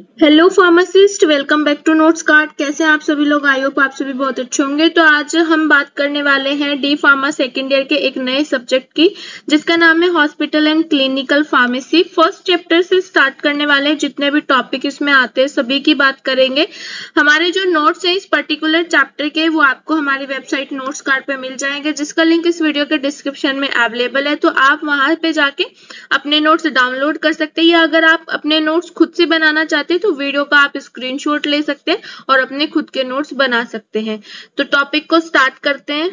Hello pharmacist welcome back to notes card कैसे आप सभी लोग? आई होप आप सभी बहुत अच्छे होंगे। तो आज हम बात करने वाले हैं डी फार्मा सेकेंड ईयर के एक नए सब्जेक्ट की, जिसका नाम है hospital and clinical pharmacy first chapter से स्टार्ट करने वाले जितने भी टॉपिक इसमें आते हैं, सभी की बात करेंगे। हमारे जो नोट्स है, इस पर्टिकुलर चैप्टर के, वो आपको हमारी वेबसाइट नोट्स कार्ड पर मिल जाएँगे, जिसका लिंक इस वीडियो के डिस्क्रिप्शन में अवेलेबल है। तो आप वहाँ पर जाके अपने नोट्स डाउनलोड कर सकते हैं। या अगर आप अपने नोट्स खुद से बनाना चाहते हैं तो वीडियो का आप स्क्रीनशॉट ले सकते हैं और अपने खुद के नोट्स बना सकते हैं। तो टॉपिक को स्टार्ट करते हैं।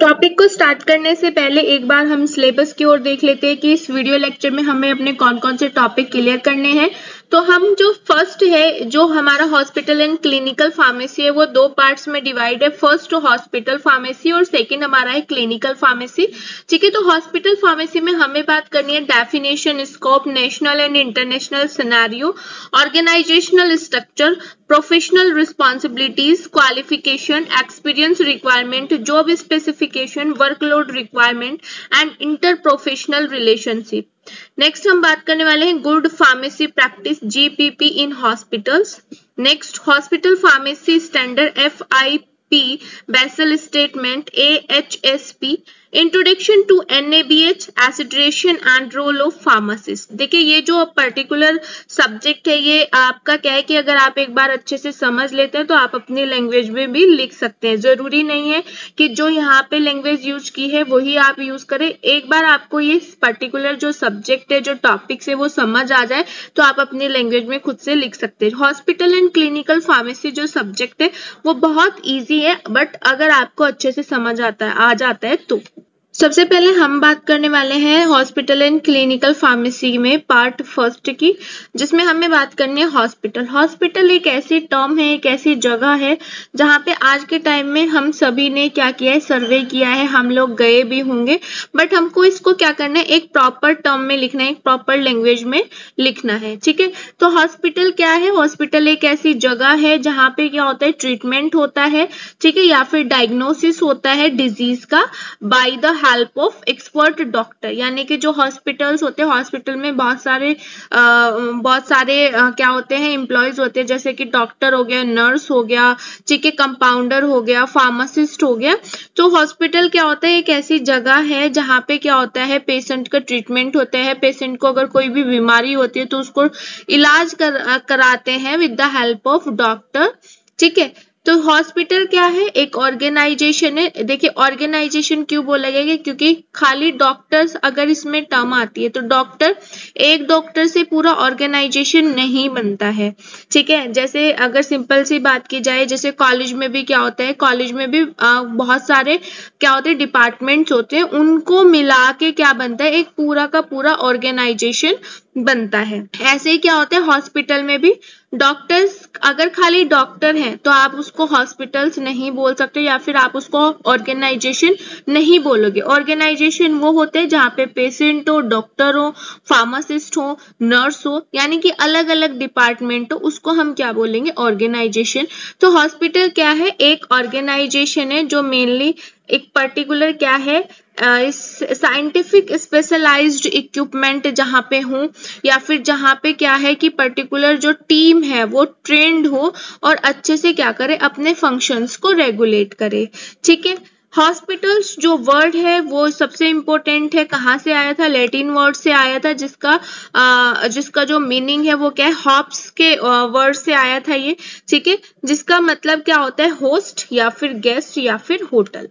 टॉपिक को स्टार्ट करने से पहले एक बार हम सिलेबस की ओर देख लेते हैं कि इस वीडियो लेक्चर में हमें अपने कौन कौन से टॉपिक क्लियर करने हैं। तो हम जो फ़र्स्ट है, जो हमारा हॉस्पिटल एंड क्लिनिकल फार्मेसी है, वो दो पार्ट्स में डिवाइड है। फ़र्स्ट हॉस्पिटल फार्मेसी और सेकंड हमारा है क्लिनिकल फार्मेसी ठीक है तो हॉस्पिटल फार्मेसी में हमें बात करनी है definition scope national and international scenario organisational structure professional responsibilities qualification experience requirement job specification workload requirement and inter professional relationship next हम बात करने वाले हैं good pharmacy practice GPP in hospitals. Next hospital pharmacy standard F I P Basel statement A H S P introduction to NABH एसिड्रेशन and role of pharmacist देखिए, ये जो particular subject है, ये आपका क्या है कि अगर आप एक बार अच्छे से समझ लेते हैं तो आप अपनी लैंग्वेज में भी लिख सकते हैं। ज़रूरी नहीं है कि जो यहाँ पे लैंग्वेज यूज़ की है, वही आप यूज़ करें। एक बार आपको ये पर्टिकुलर जो सब्जेक्ट है, जो टॉपिक है, वो समझ आ जाए तो आप अपनी लैंग्वेज में खुद से लिख सकते हैं। हॉस्पिटल एंड क्लिनिकल फार्मेसी जो सब्जेक्ट है, वो बहुत ईजी है बट अगर आपको अच्छे से समझ आता है, आ जाता है तो। सबसे पहले हम बात करने वाले हैं हॉस्पिटल एंड क्लिनिकल फार्मेसी में पार्ट फ़र्स्ट की, जिसमें हमें बात करनी है हॉस्पिटल। हॉस्पिटल एक ऐसी टर्म है, एक ऐसी जगह है, जहाँ पे आज के टाइम में हम सभी ने क्या किया है, सर्वे किया है, हम लोग गए भी होंगे, बट हमको इसको क्या करना है, एक प्रॉपर टर्म में लिखना है, एक प्रॉपर लैंग्वेज में लिखना है, ठीक है? तो हॉस्पिटल क्या है? हॉस्पिटल एक ऐसी जगह है, जहाँ पे क्या होता है, ट्रीटमेंट होता है, ठीक है? या फिर डायग्नोसिस होता है डिज़ीज़ का by the help of expert doctor यानी कि जो हॉस्पिटल्स होते हैं हॉस्पिटल में बहुत सारे आ, बहुत सारे आ, क्या होते हैं एम्प्लॉयज़ होते हैं जैसे कि डॉक्टर हो गया नर्स हो गया है कंपाउंडर हो गया फार्मासिस्ट हो गया। तो हॉस्पिटल क्या होता है एक ऐसी जगह है जहाँ पे क्या होता है पेशेंट का ट्रीटमेंट होता है। पेशेंट को अगर कोई भी बीमारी होती है तो उसको इलाज कर, कराते हैं with the help of doctor ठीक है। तो हॉस्पिटल क्या है? एक ऑर्गेनाइजेशन है। देखिए ऑर्गेनाइजेशन क्यों बोला गया क्योंकि खाली डॉक्टर्स अगर इसमें टर्म आती है तो डॉक्टर एक डॉक्टर से पूरा ऑर्गेनाइजेशन नहीं बनता है। ठीक है? जैसे अगर सिंपल सी बात की जाए जैसे कॉलेज में भी क्या होता है? कॉलेज में भी आ, बहुत सारे क्या होते हैं? डिपार्टमेंट्स होते हैं। उनको मिला के क्या बनता है? एक पूरा का पूरा ऑर्गेनाइजेशन बनता है। ऐसे ही क्या होता है? हॉस्पिटल में भी डॉक्टर्स अगर खाली डॉक्टर हैं तो आप उसको हॉस्पिटल्स नहीं बोल सकते या फिर आप उसको ऑर्गेनाइजेशन नहीं बोलोगे। ऑर्गेनाइजेशन वो होते हैं जहाँ पे पेशेंट हो डॉक्टर हो फार्मासिस्ट हो नर्स हो, यानी कि अलग अलग डिपार्टमेंट हो, उसको हम क्या बोलेंगे? ऑर्गेनाइजेशन। तो हॉस्पिटल क्या है? एक ऑर्गेनाइजेशन है जो मेनली एक पर्टिकुलर क्या है? साइंटिफिक स्पेशलाइज्ड इक्विपमेंट जहाँ पे हो या फिर जहाँ पे क्या है कि पर्टिकुलर जो टीम है वो ट्रेंड हो और अच्छे से क्या करे अपने फ़ंक्शंस को रेगुलेट करे। ठीक है? हॉस्पिटल्स जो वर्ड है वो सबसे इम्पोर्टेंट है। कहाँ से आया था? लैटिन वर्ड से आया था जिसका आ, जिसका जो मीनिंग है वो क्या है? हॉप्स के वर्ड से आया था ये। ठीक है? जिसका मतलब क्या होता है? होस्ट या फिर गेस्ट या फिर होटल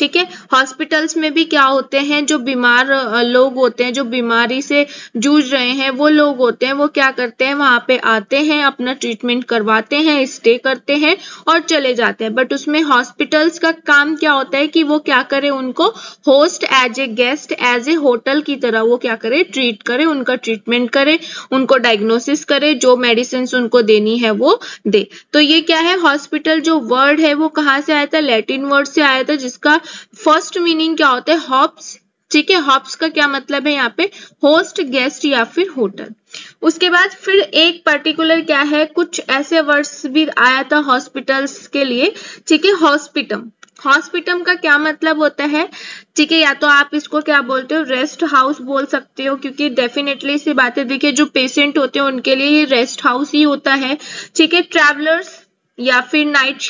ठीक है? हॉस्पिटल्स में भी क्या होते हैं? जो बीमार लोग होते हैं, जो बीमारी से जूझ रहे हैं, वो लोग होते हैं, वो क्या करते हैं? वहाँ पे आते हैं, अपना ट्रीटमेंट करवाते हैं स्टे करते हैं और चले जाते हैं। बट उसमें हॉस्पिटल्स का काम क्या होता है कि वो क्या करे? उनको host as a guest as a hotel की तरह वो क्या करे? ट्रीट करे, उनका ट्रीटमेंट करे, उनको डायग्नोसिस करे, जो मेडिसिन उनको देनी है वो दे। तो ये क्या है? हॉस्पिटल जो वर्ड है वो कहाँ से आया था? लैटिन वर्ड से आया था, जिसका फ़र्स्ट मीनिंग क्या होता है? हॉप्स ठीक है हॉप्स का क्या मतलब है यहाँ पे? होस्ट गेस्ट या फिर होटल उसके बाद फिर एक पर्टिकुलर क्या है? कुछ ऐसे वर्ड्स भी आया था हॉस्पिटल्स के लिए। ठीक है हॉस्पिटम हॉस्पिटम का क्या मतलब होता है? ठीक है, या तो आप इसको क्या बोलते हो? रेस्ट हाउस बोल सकते हो, क्योंकि डेफिनेटली सी बातें देखिए जो पेशेंट होते हैं, उनके लिए ये रेस्ट हाउस ही होता है। ठीक है ट्रैवलर्स या फिर नाइट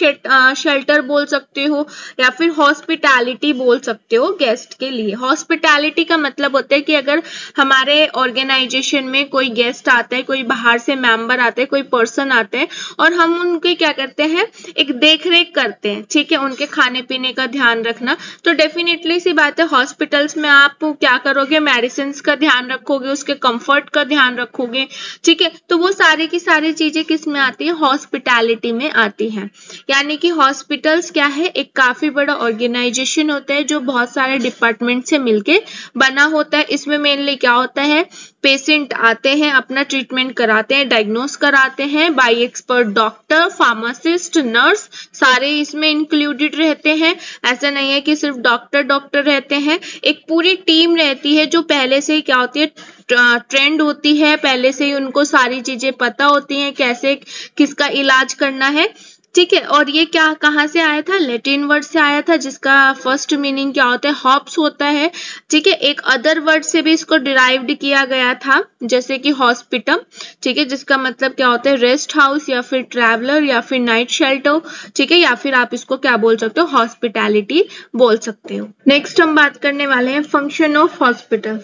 शेल्टर बोल सकते हो, या फिर हॉस्पिटैलिटी बोल सकते हो गेस्ट के लिए। हॉस्पिटैलिटी का मतलब होता है कि अगर हमारे ऑर्गेनाइजेशन में कोई गेस्ट आता है, कोई बाहर से मेंबर आते हैं, कोई पर्सन आते हैं, और हम उनके क्या करते हैं, एक देख रेख करते हैं, ठीक है, उनके खाने पीने का ध्यान रखना। तो डेफिनेटली सी बात है हॉस्पिटल्स में आप क्या करोगे मेडिसिन का ध्यान रखोगे, उसके कंफर्ट का ध्यान रखोगे, ठीक है। तो वो सारी की सारी चीज़ें किसमें आती है हॉस्पिटैलिटी में आती हैं। यानी कि हॉस्पिटल्स क्या है? एक काफ़ी बड़ा ऑर्गेनाइजेशन होता है जो बहुत सारे डिपार्टमेंट से मिलके बना होता है। इसमें मेनली क्या होता है? पेशेंट आते हैं, अपना ट्रीटमेंट कराते हैं डायग्नोस कराते हैं by expert doctor pharmacist nurse सारे इसमें इंक्लूडेड रहते हैं। ऐसा नहीं है कि सिर्फ़ डॉक्टर डॉक्टर रहते हैं। एक पूरी टीम रहती है जो पहले से ही क्या होती है ट्रेंड होती है, पहले से ही उनको सारी चीज़ें पता होती हैं, कैसे, किसका इलाज करना है। ठीक है, और ये क्या, कहाँ से आया था? लेटिन वर्ड से आया था, जिसका फ़र्स्ट मीनिंग क्या होता है? हॉप्स होता है। ठीक है, एक अदर वर्ड से भी इसको डिराइव्ड किया गया था, जैसे कि हॉस्पिटल ठीक है, जिसका मतलब क्या होता है? रेस्ट हाउस या फिर ट्रैवलर या फिर नाइट शेल्टर ठीक है, या फिर आप इसको क्या बोल सकते हो? हॉस्पिटैलिटी बोल सकते हो। नेक्स्ट हम बात करने वाले हैं फ़ंक्शन ऑफ़ हॉस्पिटल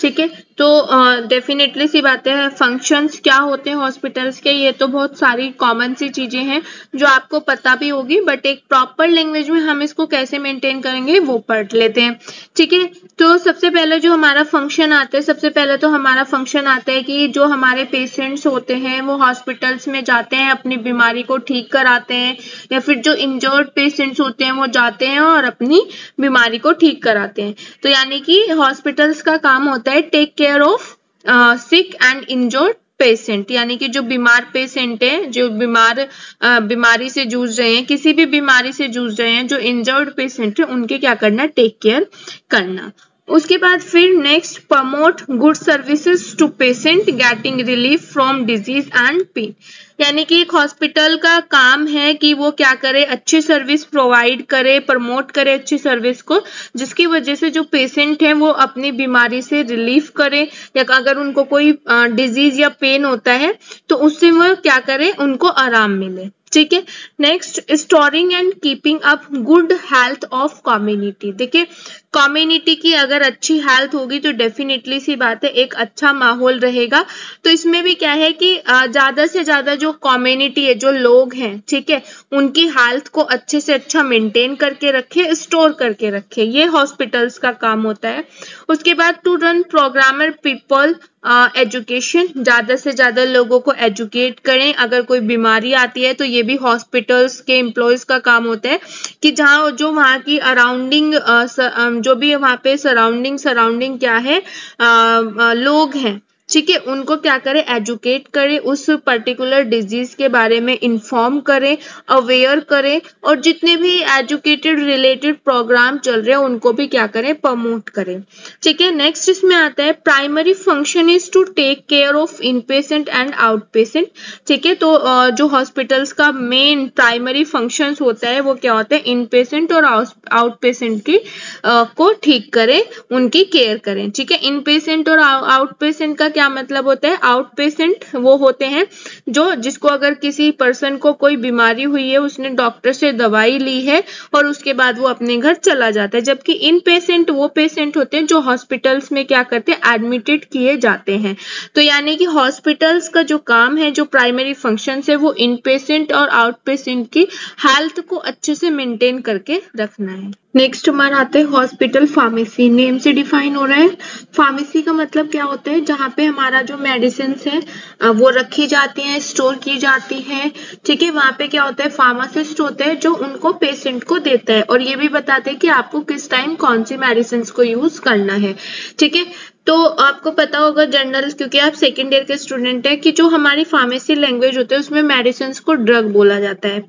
ठीक है? तो डेफिनेटली सी बातें हैं फ़ंक्शंस क्या होते हैं हॉस्पिटल्स के? ये तो बहुत सारी कॉमन सी चीज़ें हैं, जो आपको पता भी होगी बट एक प्रॉपर लैंग्वेज में हम इसको कैसे मेंटेन करेंगे, वो पढ़ लेते हैं। ठीक है? तो सबसे पहले जो हमारा फ़ंक्शन आता है, सबसे पहले तो हमारा फ़ंक्शन आता है कि जो हमारे पेशेंट्स होते हैं, वो हॉस्पिटल्स में जाते हैं, अपनी बीमारी को ठीक कराते हैं, या फिर जो इंजर्ड पेशेंट्स होते हैं, वो जाते हैं और अपनी बीमारी को ठीक कराते हैं। तो यानी कि हॉस्पिटल्स का काम होता है take care of sick and injured patient यानी कि जो बीमार पेशेंट है जो बीमार uh, बीमारी से जूझ रहे हैं किसी भी बीमारी से जूझ रहे हैं जो इंजर्ड पेशेंट है उनके क्या करना टेक केयर करना। उसके बाद फिर next promote good services to patient getting relief from disease and pain यानी कि एक हॉस्पिटल का काम है कि वो क्या करे, अच्छी सर्विस प्रोवाइड करे प्रमोट करे अच्छी सर्विस को, जिसकी वजह से जो पेशेंट है वो अपनी बीमारी से रिलीफ करे। या अगर उनको कोई डिज़ीज़ या पेन होता है तो उससे वो क्या करे, उनको आराम मिले। ठीक है? Next storing and keeping up good health of community देखिए कम्युनिटी की अगर अच्छी हेल्थ होगी तो डेफिनेटली सी बात है एक अच्छा माहौल रहेगा। तो इसमें भी क्या है कि ज़्यादा से ज़्यादा जो कम्युनिटी है जो लोग हैं ठीक है उनकी हेल्थ को अच्छे से अच्छा मेंटेन करके रखे स्टोर करके रखे। ये हॉस्पिटल्स का काम होता है। उसके बाद to run programmer people education uh, ज़्यादा से ज़्यादा लोगों को एजुकेट करें। अगर कोई बीमारी आती है तो ये भी हॉस्पिटल्स के एम्प्लॉयज़ का काम होता है कि जहाँ जो वहाँ की अराउंडिंग जो भी वहाँ पे सराउंडिंग सराउंडिंग क्या है आ, आ, लोग हैं। ठीक है उनको क्या करें एजुकेट करें, उस पर्टिकुलर डिज़ीज़ के बारे में इंफॉर्म करें अवेयर करें, और जितने भी एजुकेटेड रिलेटेड प्रोग्राम चल रहे हैं, उनको भी क्या करें प्रमोट करें। ठीक है नेक्स्ट इसमें आता है primary function is to take care of in patient and out patient ठीक है तो जो हॉस्पिटल्स का मेन प्राइमरी फ़ंक्शन होता है, वो क्या होता है इन पेशेंट और आउट पेशेंट की को ठीक करें, उनकी केयर करें। ठीक है इन पेशेंट और आउट पेशेंट का मतलब होता है? आउट पेशेंट वो होते हैं जो जिसको अगर किसी पर्सन को कोई बीमारी हुई है, उसने डॉक्टर से दवाई ली है और उसके बाद वो अपने घर चला जाता है। जबकि इन पेशेंट वो पेशेंट होते हैं जो हॉस्पिटल्स में क्या करते हैं? एडमिटेड किए जाते हैं। तो यानी कि हॉस्पिटल्स का जो काम है, जो प्राइमरी फ़ंक्शन है, वो इन पेशेंट और आउट पेशेंट की हेल्थ को अच्छे से मेंटेन करके रखना है। नेक्स्ट हमारा आता है हॉस्पिटल फार्मेसी नेम से डिफाइन हो रहा है. फार्मेसी का मतलब क्या होता है? जहाँ पे हमारा जो मेडिसिन है वो रखी जाती हैं स्टोर की जाती हैं. ठीक है? वहाँ पे क्या होता है? फार्मासिस्ट होते हैं जो उनको पेशेंट को देता है. और ये भी बताते हैं कि आपको किस टाइम कौन सी मेडिसिन को यूज़ करना है. ठीक है? तो आपको पता होगा जनरल क्योंकि आप सेकेंड ईयर के स्टूडेंट हैं, कि जो हमारी फार्मेसी लैंग्वेज होते हैं, उसमें मेडिसिन को ड्रग बोला जाता है।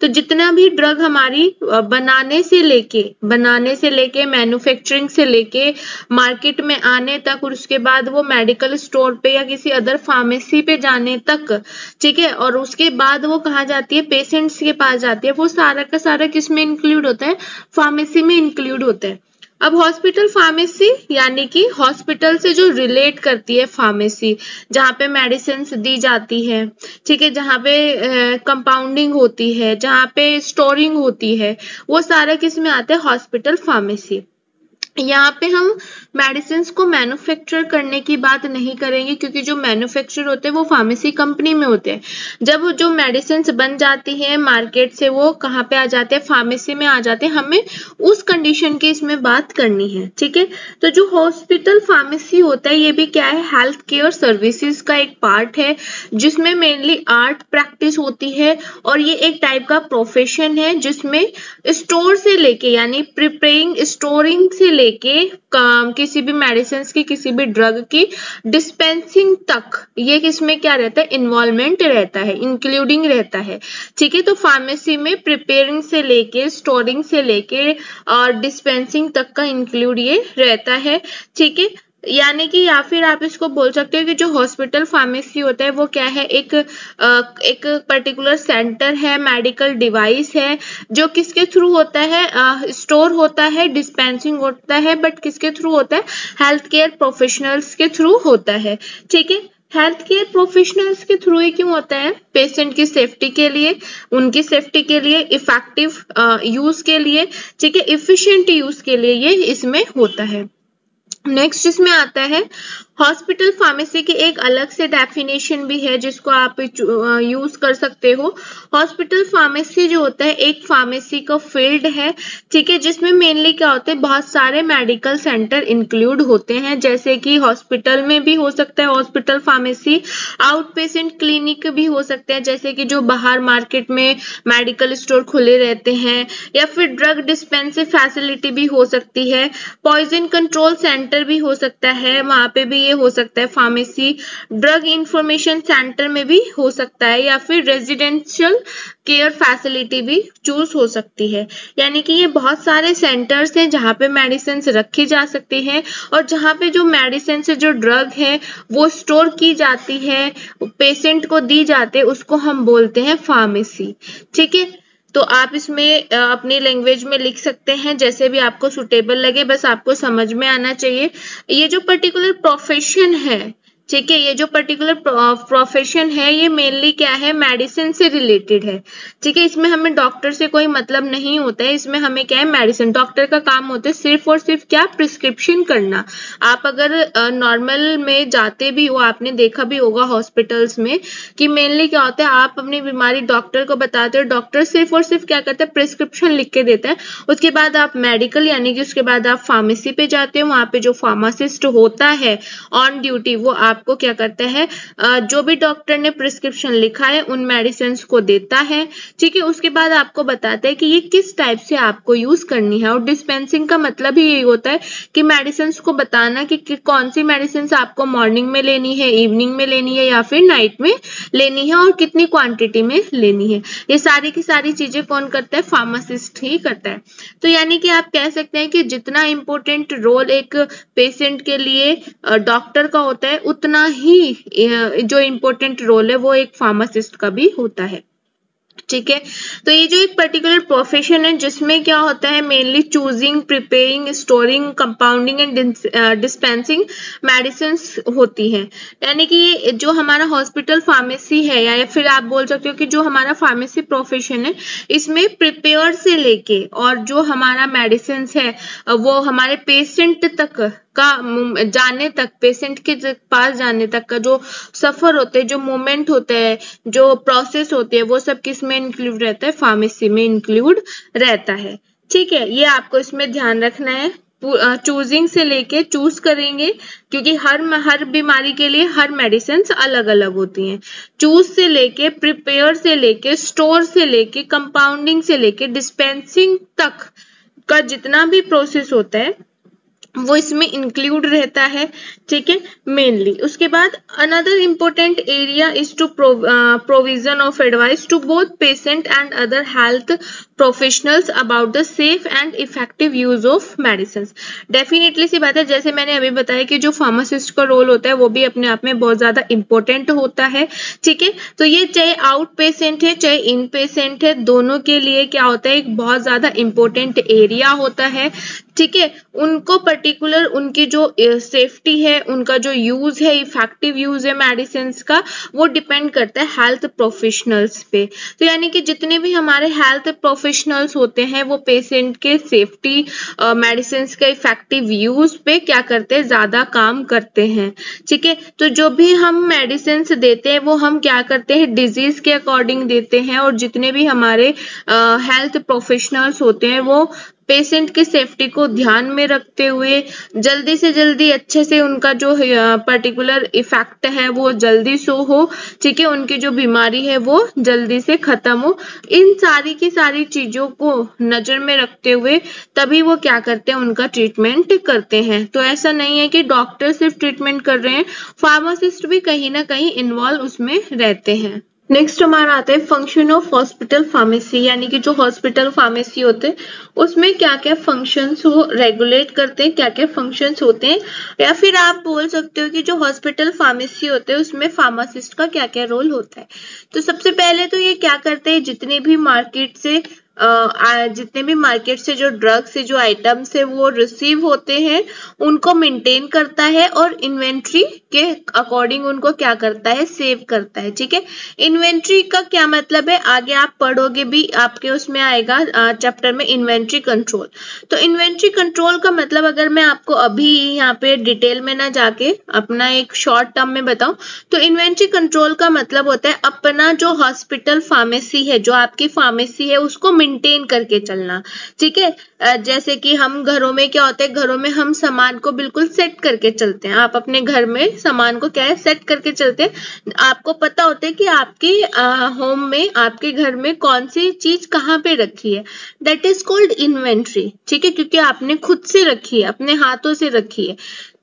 तो जितना भी ड्रग हमारी बनाने से लेके, बनाने से लेके मैन्युफैक्चरिंग से लेके मार्केट में आने तक, और उसके बाद वो मेडिकल स्टोर पे या किसी अदर फार्मेसी पे जाने तक, ठीक है, और उसके बाद वो कहा जाती है पेशेंट्स के पास जाती है, वो सारा का सारा किसमें इंक्लूड होता है? फार्मेसी में इंक्लूड होता है। अब हॉस्पिटल फार्मेसी यानी कि हॉस्पिटल से जो रिलेट करती है फार्मेसी जहाँ पे मेडिसिन दी जाती है, ठीक है, जहाँ पे कंपाउंडिंग होती है, जहाँ पे स्टोरिंग होती है, वो सारा किसमें आता है? हॉस्पिटल फार्मेसी यहाँ पे हम मेडिसिन को मैन्युफैक्चर करने की बात नहीं करेंगे, क्योंकि जो मैन्युफैक्चर होते हैं, वो फार्मेसी कंपनी में होते हैं। जब जो मेडिसिन बन जाती है मार्केट से, वो कहाँ पे आ जाते हैं? फार्मेसी में आ जाते हैं। हमें उस कंडीशन की इसमें बात करनी है, ठीक है? तो जो हॉस्पिटल फार्मेसी होता है, ये भी क्या है? हेल्थ केयर सर्विसेज़ का एक पार्ट है, जिसमें मेनली आर्ट प्रैक्टिस होती है, और ये एक टाइप का प्रोफेशन है, जिसमें स्टोर से लेके, यानी प्रिपेयरिंग स्टोरिंग से लेके किसी भी मेडिसिन की, किसी भी ड्रग की डिस्पेंसिंग तक ये किसमें क्या रहता है? इन्वॉल्वमेंट रहता है इंक्लूडिंग रहता है। ठीक है तो फार्मेसी में प्रिपेयरिंग से लेके स्टोरिंग से लेके, और डिस्पेंसिंग तक का इंक्लूड ये रहता है। ठीक है यानी कि या फिर आप इसको बोल सकते हो कि जो हॉस्पिटल फार्मेसी होता है, वो क्या है? एक एक पर्टिकुलर सेंटर है मेडिकल डिवाइस है, जो किसके थ्रू होता है? स्टोर होता है डिस्पेंसिंग होता है बट किसके थ्रू होता है? हेल्थ केयर प्रोफेशनल्स के थ्रू होता है। ठीक है? हेल्थ केयर प्रोफेशनल्स के थ्रू ही क्यों होता है? पेशेंट की सेफ्टी के लिए, उनकी सेफ्टी के लिए इफ़ेक्टिव यूज़ के लिए, ठीक है? इफिशियंट यूज़ के लिए ये इसमें होता है। नेक्स्ट इसमें आता है हॉस्पिटल फार्मेसी की एक अलग से डेफिनेशन भी है जिसको आप यूज़ कर सकते हो। हॉस्पिटल फार्मेसी जो होता है, एक फार्मेसी का फ़ील्ड है, ठीक है, जिसमें मेनली क्या होते हैं, बहुत सारे मेडिकल सेंटर इंक्लूड होते हैं। जैसे कि हॉस्पिटल में भी हो सकता है hospital pharmacy out patient clinic भी हो सकते हैं, जैसे कि जो बाहर मार्केट में मेडिकल स्टोर खुले रहते हैं, या फिर ड्रग डिस्पेंसिव फैसिलिटी भी हो सकती है। पॉइजन कंट्रोल सेंटर भी हो सकता है, वहाँ पे भी ये हो सकता है फार्मेसी ड्रग इंफॉर्मेशन सेंटर में भी हो सकता है या फिर रेजिडेंशियल केयर फैसिलिटी भी चूज़ हो सकती है। यानी कि ये बहुत सारे सेंटर्स हैं जहाँ पे मेडिसिन रखी जा सकती हैं और जहाँ पे जो मेडिसिन से जो ड्रग है, वो स्टोर की जाती है पेशेंट को दी जाती उसको हम बोलते हैं फार्मेसी ठीक है? तो आप इसमें अपनी लैंग्वेज में लिख सकते हैं, जैसे भी आपको सुटेबल लगे, बस आपको समझ में आना चाहिए। ये जो पर्टिकुलर प्रोफेशन है ठीक है, ये जो पर्टिकुलर प्रोफेशन है, ये मेनली क्या है मेडिसिन से रिलेटेड है। ठीक है, इसमें हमें डॉक्टर से कोई मतलब नहीं होता है, इसमें हमें क्या है मेडिसिन डॉक्टर का काम होता है सिर्फ़ और सिर्फ़ क्या प्रिस्क्रिप्शन करना। आप अगर नॉर्मल में जाते भी हो, आपने देखा भी होगा हॉस्पिटल्स में, कि मेनली क्या होता है, आप अपनी बीमारी डॉक्टर को बताते हो डॉक्टर सिर्फ़ और सिर्फ़ क्या करता है प्रिस्क्रिप्शन लिख के देता है। उसके बाद आप मेडिकल यानी कि उसके बाद आप फार्मेसी पे जाते हो, वहाँ पे जो फार्मासिस्ट होता है ऑन ड्यूटी वो आप आपको क्या करता है? जो भी डॉक्टर ने प्रिस्क्रिप्शन लिखा है उन मेडिसिन को देता है। ठीक है उसके बाद आपको बताता है कि ये किस टाइप से आपको यूज़ करनी है। और डिस्पेंसिंग का मतलब ही यही होता है कि मेडिसिन को बताना कि, कि कौन सी मेडिसिन आपको मॉर्निंग में लेनी है इवनिंग में लेनी है या फिर नाइट में लेनी है और कितनी क्वांटिटी में लेनी है। ये सारी की सारी चीज़ें कौन करता है? फार्मासिस्ट ही करता है। तो यानी कि आप कह सकते हैं कि जितना इंपॉर्टेंट रोल एक पेशेंट के लिए डॉक्टर का होता है उतना उतना ही जो इम्पोर्टेंट रोल है वो एक फार्मासिस्ट का भी होता है। ठीक है? तो ये जो एक पर्टिकुलर प्रोफेशन है, जिसमें क्या होता है mainly choosing preparing storing compounding and dispensing medicine होती है। यानी कि जो हमारा हॉस्पिटल फार्मेसी है, या फिर आप बोल सकते हो कि जो हमारा फार्मेसी प्रोफेशन है, इसमें प्रिपेयर से लेके और जो हमारा मेडिसिन है, वो हमारे पेशेंट तक का जाने तक पेशेंट के पास जाने तक का जो सफ़र होते हैं, जो मोमेंट होते हैं, जो प्रोसेस होते हैं, वो सब किस में इंक्लूड रहता है फार्मेसी में इंक्लूड रहता है। ठीक है, ये आपको इसमें ध्यान रखना है। चूजिंग से लेके चूज़ करेंगे, क्योंकि हर हर बीमारी के लिए हर मेडिसिन अलग अलग होती हैं। चूज़ से लेके प्रिपेयर से लेके स्टोर से लेके कंपाउंडिंग से लेके डिस्पेंसिंग तक का जितना भी प्रोसेस होता है वो इसमें इंक्लूड रहता है, ठीक है मेनली उसके बाद another important area is to provision of advice to both patient and other health professionals about the safe and effective use of medicine definitely सी बात है, जैसे मैंने अभी बताया कि जो फार्मासिस्ट का रोल होता है, वो भी अपने आप में बहुत ज़्यादा इंपॉर्टेंट होता है, ठीक है? तो ये चाहे आउट पेशेंट है, चाहे इन पेशेंट है, दोनों के लिए क्या होता है, एक बहुत ज़्यादा इंपॉर्टेंट एरिया होता है, ठीक है? उनको पर्टिकुलर उनकी जो सेफ्टी है, उनका जो यूज़ है इफ़ेक्टिव यूज़ है मेडिसिन का, वो डिपेंड करता है हेल्थ प्रोफेशनल्स पे। तो यानी कि जितने भी हमारे हेल्थ प्रोफेशनल्स होते हैं, वो पेशेंट के सेफ्टी मेडिसिन के इफ़ेक्टिव यूज़ पे क्या करते हैं, ज़्यादा काम करते हैं। ठीक है? तो जो भी हम मेडिसिन देते हैं, वो हम क्या करते हैं डिज़ीज़ के अकॉर्डिंग देते हैं और जितने भी हमारे हेल्थ प्रोफेशनल्स होते हैं, वो पेशेंट की सेफ्टी को ध्यान में रखते हुए जल्दी से जल्दी अच्छे से उनका जो पर्टिकुलर इफ़ेक्ट है, वो जल्दी सो हो, ठीक है? उनकी जो बीमारी है, वो जल्दी से खत्म हो। इन सारी की सारी चीज़ों को नज़र में रखते हुए तभी वो क्या करते हैं? उनका ट्रीटमेंट करते हैं। तो ऐसा नहीं है कि डॉक्टर सिर्फ़ ट्रीटमेंट कर रहे हैं फार्मासिस्ट भी कहीं ना कहीं इन्वॉल्व उसमें रहते हैं। नेक्स्ट हमारा आता है फ़ंक्शन ऑफ़ हॉस्पिटल फार्मेसी यानी कि जो हॉस्पिटल फार्मेसी होते हैं, उसमें क्या क्या फ़ंक्शंस वो रेगुलेट करते हैं क्या क्या फ़ंक्शंस होते हैं? या फिर आप बोल सकते हो कि जो हॉस्पिटल फार्मेसी होते हैं, उसमें फार्मासिस्ट का क्या क्या रोल होता है? तो सबसे पहले तो ये क्या करते हैं, जितने भी मार्केट से जितने भी मार्केट से जो ड्रग्स से जो आइटम्स है वो रिसीव होते हैं, उनको मेंटेन करता है और इन्वेंट्री के अकॉर्डिंग उनको क्या करता है सेव करता है, ठीक है? इन्वेंट्री का क्या मतलब है? आगे आप पढ़ोगे भी, आपके उसमें आएगा चैप्टर में इन्वेंट्री कंट्रोल तो इन्वेंट्री कंट्रोल का मतलब अगर मैं आपको अभी यहाँ पे डिटेल में ना जाके अपना एक शॉर्ट टर्म में बताऊँ तो इन्वेंट्री कंट्रोल का मतलब होता है अपना जो हॉस्पिटल फार्मेसी है, जो आपकी फार्मेसी है, उसको मेंटेन करके चलना। ठीक है? जैसे कि हम घरों में क्या होता है, घरों में हम सामान को बिल्कुल सेट करके चलते हैं। आप अपने घर में सामान को क्या है सेट करके चलते हैं। आपको पता होता है कि आपके होम में, आपके घर में कौन सी चीज़ कहाँ पे रखी है? दैट इज़ कॉल्ड इन्वेंट्री ठीक है? क्योंकि आपने खुद से रखी है, अपने हाथों से रखी है।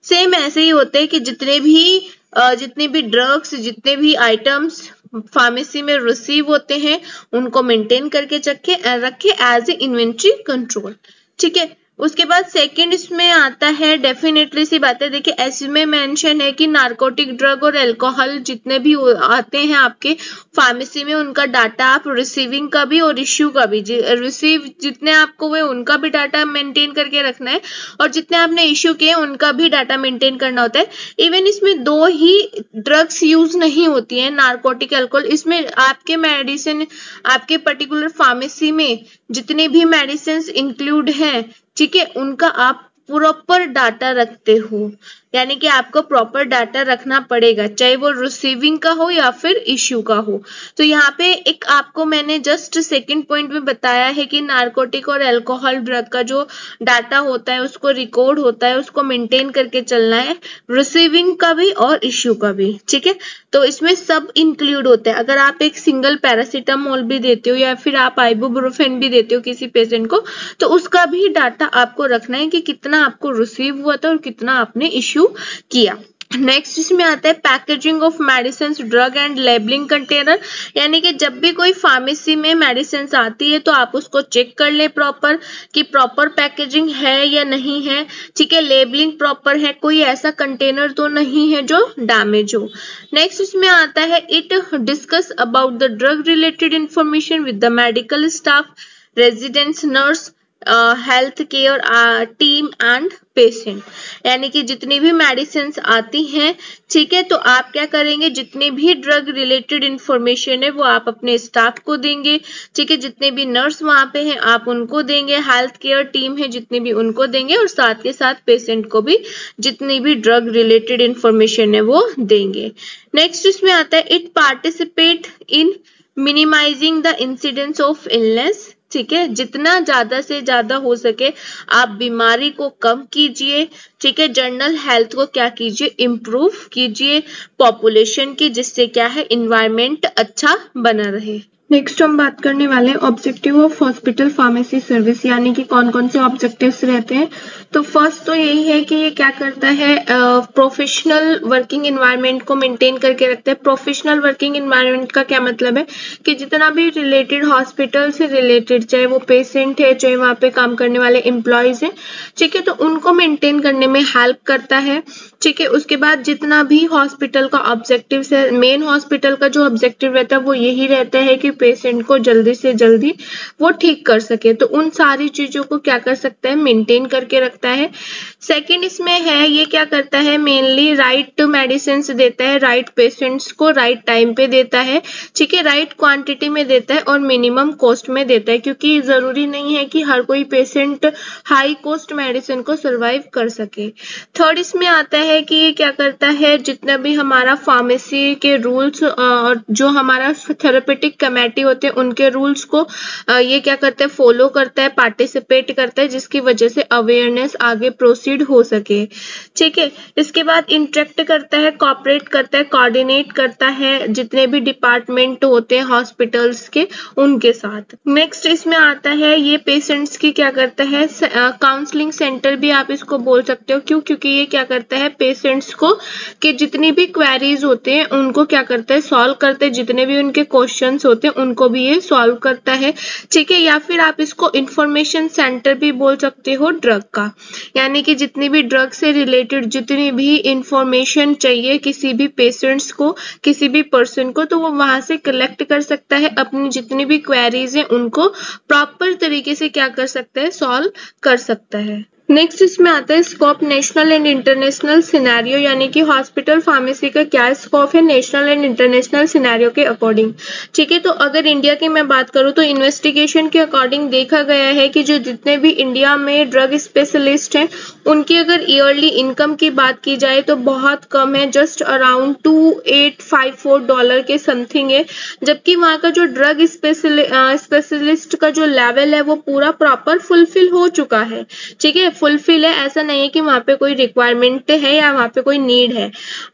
सेम ऐसे ही होते हैं कि जितने भी जितने भी ड्रग्स जितने भी आइटम्स फार्मेसी में रिसीव होते हैं, उनको मेंटेन करके रखे रखे एज ए इन्वेंट्री कंट्रोल ठीक है? उसके बाद सेकंड इसमें आता है डेफिनेटली सी बात। है देखिए, इसमें मेंशन है कि नार्कोटिक ड्रग और अल्कोहल जितने भी आते हैं आपके फार्मेसी में उनका डाटा आप रिसीविंग का भी और इश्यू का भी रिसीव जितने आपको हुए, उनका भी डाटा मेंटेन करके रखना है और जितने आपने इश्यू किए, उनका भी डाटा मेंटेन करना होता है। इवन इसमें दो ही ड्रग्स यूज़ नहीं होती है नार्कोटिक अल्कोहल इसमें आपके मेडिसिन आपके पर्टिकुलर फार्मेसी में जितने भी मेडिसिन इंक्लूड हैं ठीक है उनका आप प्रॉपर डाटा रखते हो। यानी कि आपको प्रॉपर डाटा रखना पड़ेगा, चाहे वो रिसीविंग का हो या फिर इश्यू का हो। तो यहाँ पे एक आपको मैंने जस्ट सेकंड पॉइंट में बताया है कि नारकोटिक और अल्कोहल ड्रग का जो डाटा होता है, उसको रिकॉर्ड होता है, उसको मेंटेन करके चलना है रिसीविंग का भी और इश्यू का भी, ठीक है? तो इसमें सब इंक्लूड होता है। अगर आप एक सिंगल पैरासिटामोल भी देते हो या फिर आप आइबोब्रोफेन भी देते हो किसी पेशेंट को तो उसका भी डाटा आपको रखना है कि कितना आपको रिसीव हुआ था और कितना आपने इश्यू किया। नेक्स्ट इसमें आता है packaging of medicine drug and labelling container यानी कि जब भी कोई फार्मेसी में मेडिसिन आती है तो आप उसको चेक कर ले प्रॉपर कि प्रॉपर पैकेजिंग है या नहीं है। ठीक है लेबलिंग प्रॉपर है, कोई ऐसा कंटेनर तो नहीं है जो डैमेज हो। नेक्स्ट इसमें आता है it discuss about the drug related information with the medical staff residents nurse health care team and patient यानी कि जितनी भी मेडिसिन आती हैं, ठीक है तो आप क्या करेंगे, जितने भी ड्रग रिलेटेड इंफॉर्मेशन है, वो आप अपने स्टाफ को देंगे, ठीक है, जितने भी नर्स वहाँ पे हैं, आप उनको देंगे हेल्थ केयर टीम है, जितनी भी उनको देंगे, और साथ के साथ पेशेंट को भी जितनी भी ड्रग रिलेटेड इंफॉर्मेशन है, वो देंगे। नेक्स्ट इसमें आता है it participate in minimising the incidence of illness ठीक है? जितना ज़्यादा से ज़्यादा हो सके आप बीमारी को कम कीजिए, ठीक है? जनरल हेल्थ को क्या कीजिए? इम्प्रूव कीजिए पॉपुलेशन की, जिससे क्या है? इन्वायरमेंट अच्छा बना रहे। नेक्स्ट हम बात करने वाले हैं objective of hospital pharmacy service यानी कि कौन कौन से ऑब्जेक्टिव्स रहते हैं। तो फ़र्स्ट तो यही है कि ये क्या करता है प्रोफेशनल वर्किंग इन्वायरमेंट को मेंटेन करके रखता है। प्रोफेशनल वर्किंग इन्वायरमेंट का क्या मतलब है? कि जितना भी रिलेटेड हॉस्पिटल से रिलेटेड चाहे वो पेशेंट है, चाहे वहाँ पे काम करने वाले एम्प्लॉयज़ हैं, ठीक है तो उनको मेंटेन करने में हेल्प करता है। ठीक है, उसके बाद जितना भी हॉस्पिटल का ऑब्जेक्टिव है मेन हॉस्पिटल का जो ऑब्जेक्टिव रहता है, वो यही रहता है कि पेशेंट को जल्दी से जल्दी वो ठीक कर सके। तो उन सारी चीज़ों को क्या कर सकता है? मेंटेन करके रखता है। सेकंड इसमें है, ये क्या करता है? मेनली राइट मेडिसिन देता है राइट पेशेंट्स को राइट टाइम पे देता है। ठीक है राइट क्वांटिटी में देता है और मिनिमम कॉस्ट में देता है, क्योंकि ज़रूरी नहीं है कि हर कोई पेशेंट हाई कॉस्ट मेडिसिन को सर्वाइव कर सके। थर्ड इसमें आता है कि ये क्या करता है? जितना भी हमारा फार्मेसी के रूल्स और जो हमारा थेरेपेटिक कमेटी होते हैं, उनके रूल्स को ये क्या करता है? फॉलो करता है पार्टिसिपेट करता है, जिसकी वजह से अवेयरनेस आगे प्रोसीड हो सके। ठीक है? इसके बाद इंटरेक्ट करता है कॉपरेट करता है कोऑर्डिनेट करता है, जितने भी डिपार्टमेंट होते हैं हॉस्पिटल्स के, उनके साथ। नेक्स्ट इसमें आता है, ये पेशेंट्स की क्या करता है? काउंसलिंग सेंटर भी आप इसको बोल सकते हो। क्यों? क्योंकि ये क्या करता है? पेशेंट्स को कि जितनी भी क्वेरीज होते हैं, उनको क्या करता है सॉल्व करते हैं। जितने भी उनके क्वेश्चंस होते हैं, उनको भी ये सॉल्व करता है। ठीक है, या फिर आप इसको इंफॉर्मेशन सेंटर भी बोल सकते हो ड्रग का। यानी कि जितनी भी ड्रग से रिलेटेड जितनी भी इंफॉर्मेशन चाहिए किसी भी पेशेंट्स को, किसी भी पर्सन को तो वो वहाँ से कलेक्ट कर सकता है। अपनी जितनी भी क्वेरीज है, उनको प्रॉपर तरीके से क्या कर सकता है सॉल्व कर सकता है। नेक्स्ट इसमें आता है scope national and international scenario यानी कि हॉस्पिटल फार्मेसी का क्या स्कोप है नेशनल एंड इंटरनेशनल सिनेरियो के अकॉर्डिंग ठीक है तो अगर इंडिया की मैं बात करूँ तो इन्वेस्टिगेशन के अकॉर्डिंग देखा गया है कि जो जितने भी इंडिया में ड्रग स्पेशलिस्ट हैं, उनकी अगर ईयरली इनकम की बात की जाए तो बहुत कम है just around two eight five four dollar के समथिंग है। जबकि वहाँ का जो ड्रग स्पेशलिस्ट का जो लेवल है, वो पूरा प्रॉपर फुलफिल हो चुका है। ठीक है फुलफिल है, ऐसा नहीं है कि वहाँ पे कोई रिक्वायरमेंट है या वहाँ पे कोई नीड है।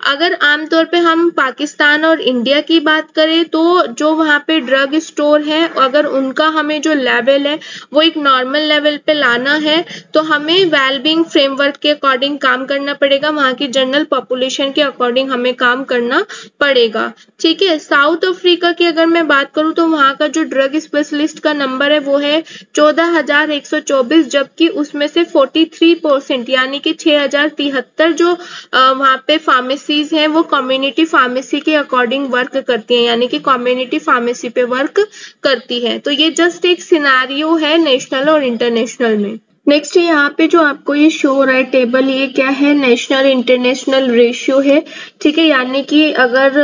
अगर आमतौर पे हम पाकिस्तान और इंडिया की बात करें तो जो वहाँ पे ड्रग स्टोर है, अगर उनका हमें जो लेवल है, वो एक नॉर्मल लेवल पे लाना है तो हमें वेलबिंग फ्रेमवर्क के अकॉर्डिंग काम करना पड़ेगा। वहाँ की जनरल पॉपुलेशन के अकॉर्डिंग हमें काम करना पड़ेगा। ठीक है साउथ अफ्रीका की अगर मैं बात करूँ तो वहाँ का जो ड्रग स्पेशलिस्ट का नंबर है, वो है चौदह हज़ार एक सौ चौबीस, जबकि उसमें से थ्री परसेंट यानी कि छह हज़ार तिहत्तर जो वहाँ पे फार्मेसीज हैं, वो कम्युनिटी फार्मेसी के अकॉर्डिंग वर्क करती हैं, यानी कि कम्युनिटी फार्मेसी पे वर्क करती है। तो ये जस्ट एक सिनारियो है नेशनल और इंटरनेशनल में। नेक्स्ट यहाँ पे जो आपको ये शो हो रहा है टेबल ये क्या है? नेशनल इंटरनेशनल रेशियो है। ठीक है, यानी कि अगर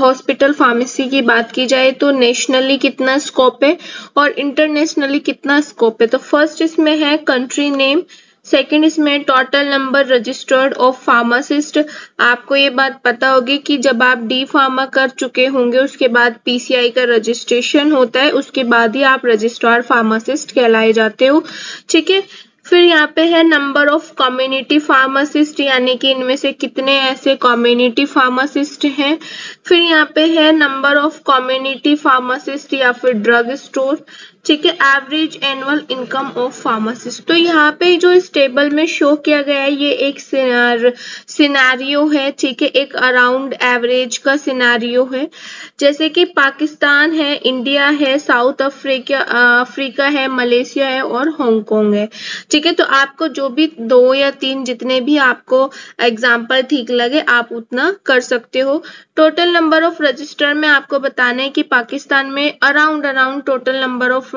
हॉस्पिटल फार्मेसी की बात की जाए तो नेशनली कितना स्कोप है और इंटरनेशनली कितना स्कोप है। तो फ़र्स्ट इसमें है कंट्री नेम सेकंड इसमें total number registered of pharmacist आपको ये बात पता होगी कि जब आप डी फार्मा कर चुके होंगे, उसके बाद पीसीआई का रजिस्ट्रेशन होता है, उसके बाद ही आप रजिस्ट्रार फार्मासिस्ट कहलाए जाते हो। ठीक है? फिर यहाँ पे है नंबर ऑफ़ कम्युनिटी फार्मासिस्ट यानी कि इनमें से कितने ऐसे कम्युनिटी फार्मासिस्ट हैं? फिर यहाँ पे है नंबर ऑफ़ कम्युनिटी फार्मासिस्ट या फिर ड्रग स्टोर ठीक है average annual income of pharmacist तो यहाँ पे जो इस टेबल में शो किया गया है, ये एक सिनारियो है, ठीक है, एक अराउंड एवरेज का सिनारियो है. जैसे कि पाकिस्तान है, इंडिया है, साउथ अफ्रीका अफ्रीका है, मलेशिया है और हांगकांग है, ठीक है. तो आपको जो भी दो या तीन जितने भी आपको एग्ज़ाम्पल ठीक लगे, आप उतना कर सकते हो. टोटल नंबर ऑफ़ रजिस्टर में आपको बताना है कि पाकिस्तान में around around total number of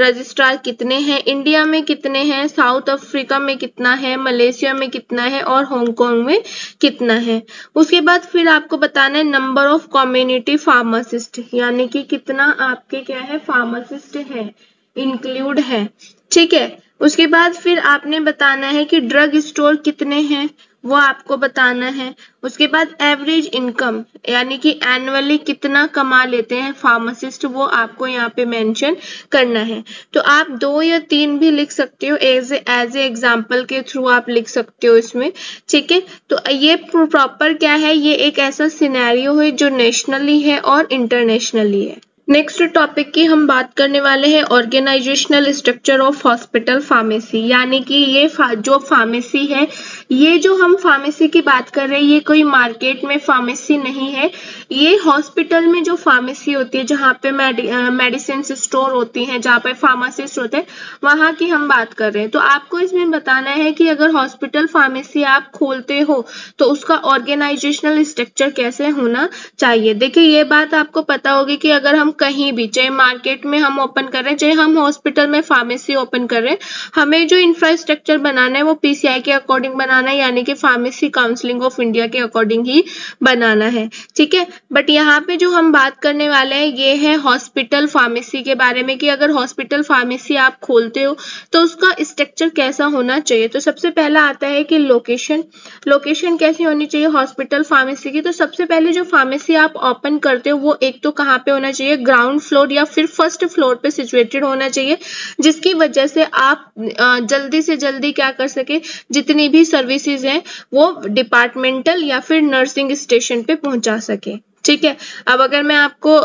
registrar कितने हैं इंडिया में कितने हैं साउथ अफ्रीका में कितना है मलेशिया में कितना है और हांगकांग में कितना है। उसके बाद फिर आपको बताना है नंबर ऑफ़ कम्युनिटी फार्मासिस्ट यानी कि कितना आपके क्या है फार्मासिस्ट है इंक्लूड है। ठीक है? उसके बाद फिर आपने बताना है कि ड्रग स्टोर कितने हैं वो आपको बताना है। उसके बाद एवरेज इनकम यानी कि एनुअली कितना कमा लेते हैं फार्मासिस्ट वो आपको यहाँ पे मेंशन करना है। तो आप दो या तीन भी लिख सकते हो एज एज ए एग्ज़ाम्पल के थ्रू आप लिख सकते हो इसमें ठीक है? तो ये प्रॉपर क्या है? ये एक ऐसा सिनेरियो है जो नेशनली है और इंटरनेशनली है। नेक्स्ट टॉपिक की हम बात करने वाले हैं organisational structure of hospital pharmacy यानी कि ये फा, जो फार्मेसी है ये जो हम फार्मेसी की बात कर रहे हैं, ये कोई मार्केट में फार्मेसी नहीं है। ये हॉस्पिटल में जो फार्मेसी होती है, जहाँ पे मेडिसिन स्टोर होती हैं, जहाँ पे फार्मासिस्ट होते हैं, वहाँ की हम बात कर रहे हैं। तो आपको इसमें बताना है कि अगर हॉस्पिटल फार्मेसी आप खोलते हो तो उसका ऑर्गेनाइजेशनल स्ट्रक्चर कैसे होना चाहिए? देखिए, ये बात आपको पता होगी कि अगर हम कहीं भी, चाहे मार्केट में हम ओपन कर रहे हैं, चाहे हम हॉस्पिटल में फार्मेसी ओपन कर रहे हैं, हमें जो इंफ्रास्ट्रक्चर बनाना है, वो पीसीआई के अकॉर्डिंग बनाना है यानी कि फार्मेसी काउंसिलिंग ऑफ़ इंडिया के अकॉर्डिंग ही बनाना है। ठीक है? बट यहाँ पे जो हम बात करने वाले हैं, ये है हॉस्पिटल फार्मेसी के बारे में कि अगर हॉस्पिटल फार्मेसी आप खोलते हो तो उसका स्ट्रक्चर कैसा होना चाहिए? तो सबसे पहला आता है कि लोकेशन लोकेशन कैसी होनी चाहिए हॉस्पिटल फार्मेसी की? तो सबसे पहले जो फार्मेसी आप ओपन करते हो, वो एक तो कहाँ पे होना चाहिए? ग्राउंड फ्लोर या फिर फ़र्स्ट फ्लोर पे सिचुएटेड होना चाहिए, जिसकी वजह से आप जल्दी से जल्दी क्या कर सके? जितनी भी सर्विसेज़ हैं वो डिपार्टमेंटल या फिर नर्सिंग स्टेशन पे पहुँचा सके। ठीक है? अब अगर मैं आपको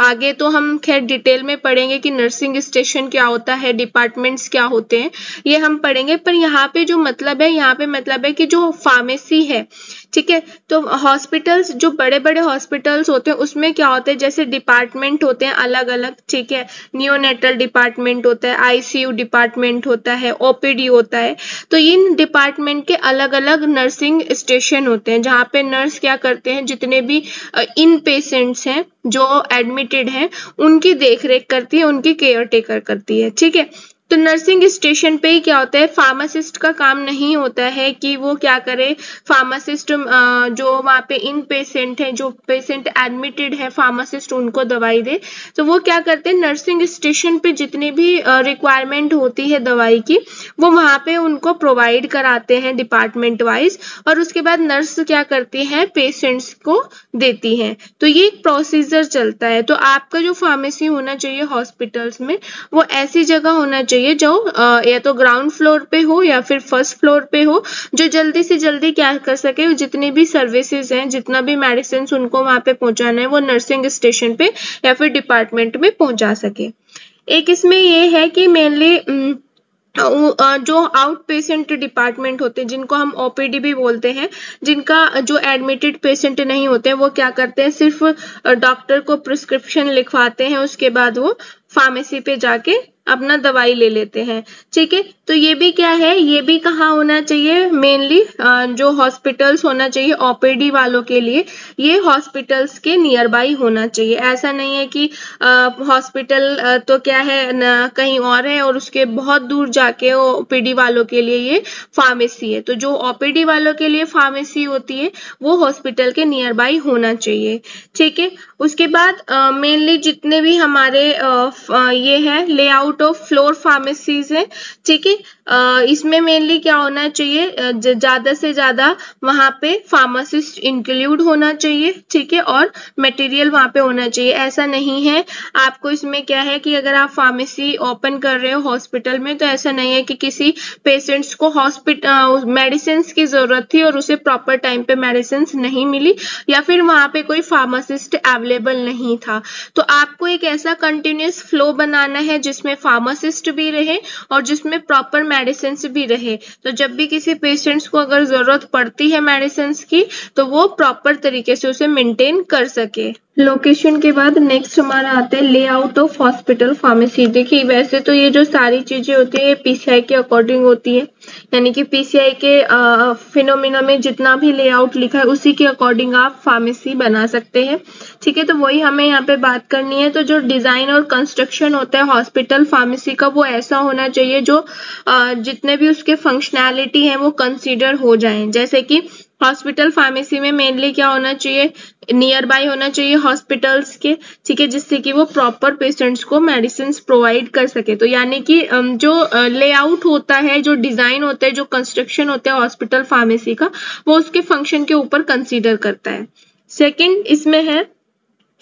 आगे तो हम खैर डिटेल में पढ़ेंगे कि नर्सिंग स्टेशन क्या होता है, डिपार्टमेंट्स क्या होते हैं, ये हम पढ़ेंगे। पर यहाँ पे जो मतलब है, यहाँ पे मतलब है कि जो फार्मेसी है, ठीक है? तो हॉस्पिटल्स, जो बड़े बड़े हॉस्पिटल्स होते हैं, उसमें क्या होते हैं? जैसे डिपार्टमेंट होते हैं अलग अलग ठीक है? नियोनेटल डिपार्टमेंट होता है, आईसीयू डिपार्टमेंट होता है, ओपीडी होता है। तो इन डिपार्टमेंट के अलग अलग नर्सिंग स्टेशन होते हैं, जहाँ पे नर्स क्या करते हैं, जितने भी इन पेशेंट्स हैं जो एडमिटेड हैं, उनकी देखरेख करती है, उनकी केयर टेकर करती है, ठीक है? तो नर्सिंग स्टेशन पे क्या होता है? फार्मासिस्ट का काम नहीं होता है कि वो क्या करे? फार्मासिस्ट जो वहाँ पे इन पेशेंट है, जो पेशेंट एडमिटेड है फार्मासिस्ट उनको दवाई दे। तो वो क्या करते हैं? नर्सिंग स्टेशन पे जितनी भी रिक्वायरमेंट होती है दवाई की, वो वहाँ पे उनको प्रोवाइड कराते हैं डिपार्टमेंट वाइज और उसके बाद नर्स क्या करती है? पेशेंट्स को देती है। तो ये एक प्रोसीजर चलता है। तो आपका जो फार्मेसी होना चाहिए हॉस्पिटल्स में, वो ऐसी जगह होना चाहिए चाहिए, जो या तो ग्राउंड फ्लोर पे हो या फिर फ़र्स्ट फ्लोर पे हो, जो जल्दी से जल्दी क्या कर सके, जितनी भी सर्विसेज़ हैं, जितना भी मेडिसिन उनको वहाँ पे पहुंचाना है, वो नर्सिंग स्टेशन पे या फिर डिपार्टमेंट में पहुँचा सके। एक इसमें ये है कि मेनली जो आउट पेशेंट डिपार्टमेंट होते हैं, जिनको हम ओपीडी भी बोलते हैं, जिनका जो एडमिटेड पेशेंट नहीं होते हैं, वो क्या करते हैं, सिर्फ़ डॉक्टर को प्रिस्क्रिप्शन लिखवाते हैं, उसके बाद वो फार्मेसी पे जाके अपना दवाई ले लेते हैं। ठीक है? तो ये भी क्या है? ये भी कहाँ होना चाहिए? मेनली जो हॉस्पिटल्स होना चाहिए ओपीडी वालों के लिए ये हॉस्पिटल्स के नियर बाई होना चाहिए। ऐसा नहीं है कि हॉस्पिटल तो क्या है न, कहीं और है और उसके बहुत दूर जाके ओपीडी वालों के लिए ये फार्मेसी है। तो जो ओपीडी वालों के लिए फार्मेसी होती है वो हॉस्पिटल के नियर बाई होना चाहिए। ठीक है? उसके बाद मेनली जितने भी हमारे ये है layout out of floor pharmacies है, ठीक है? इसमें मेनली क्या होना चाहिए? ज़्यादा से ज़्यादा वहाँ पे फार्मासिस्ट इंक्लूड होना चाहिए, ठीक है? और मटेरियल वहाँ पे होना चाहिए। ऐसा नहीं है। आपको इसमें क्या है कि अगर आप फार्मेसी ओपन कर रहे हो हॉस्पिटल में तो ऐसा नहीं है कि किसी पेशेंट्स को हॉस्पिटल मेडिसिन की ज़रूरत थी और उसे प्रॉपर टाइम पे मेडिसिन नहीं मिली, या फिर वहाँ पे कोई फार्मासिस्ट अवेलेबल नहीं था। तो आपको एक ऐसा कंटिन्यूस फ्लो बनाना है जिसमें फार्मासिस्ट भी रहे और जिसमें प्रॉपर मेडिसिन भी रहे। तो जब भी किसी पेशेंट्स को अगर ज़रूरत पड़ती है मेडिसिन की तो वो प्रॉपर तरीके से उसे मेंटेन कर सके। लोकेशन के बाद नेक्स्ट हमारा आता है लेआउट ऑफ़ हॉस्पिटल फार्मेसी देखिए वैसे तो ये जो सारी चीज़ें होती है पीसीआई के अकॉर्डिंग होती है। यानी कि पीसीआई के फिनोमिना में जितना भी लेआउट लिखा है उसी के अकॉर्डिंग आप फार्मेसी बना सकते हैं। ठीक है तो वही हमें यहाँ पे बात करनी है। तो जो डिज़ाइन और कंस्ट्रक्शन होता है हॉस्पिटल फार्मेसी का वो ऐसा होना चाहिए जो आ, जितने भी उसके फंक्शनैलिटी है वो कंसिडर हो जाए। जैसे कि हॉस्पिटल फार्मेसी में मेनली क्या होना चाहिए नियर बाय होना चाहिए हॉस्पिटल्स के, ठीक है, जिससे कि वो प्रॉपर पेशेंट्स को मेडिसिन प्रोवाइड कर सके। तो यानी कि जो लेआउट होता है, जो डिज़ाइन होता है, जो कंस्ट्रक्शन होता है हॉस्पिटल फार्मेसी का, वो उसके फ़ंक्शन के ऊपर कंसिडर करता है। सेकेंड इसमें है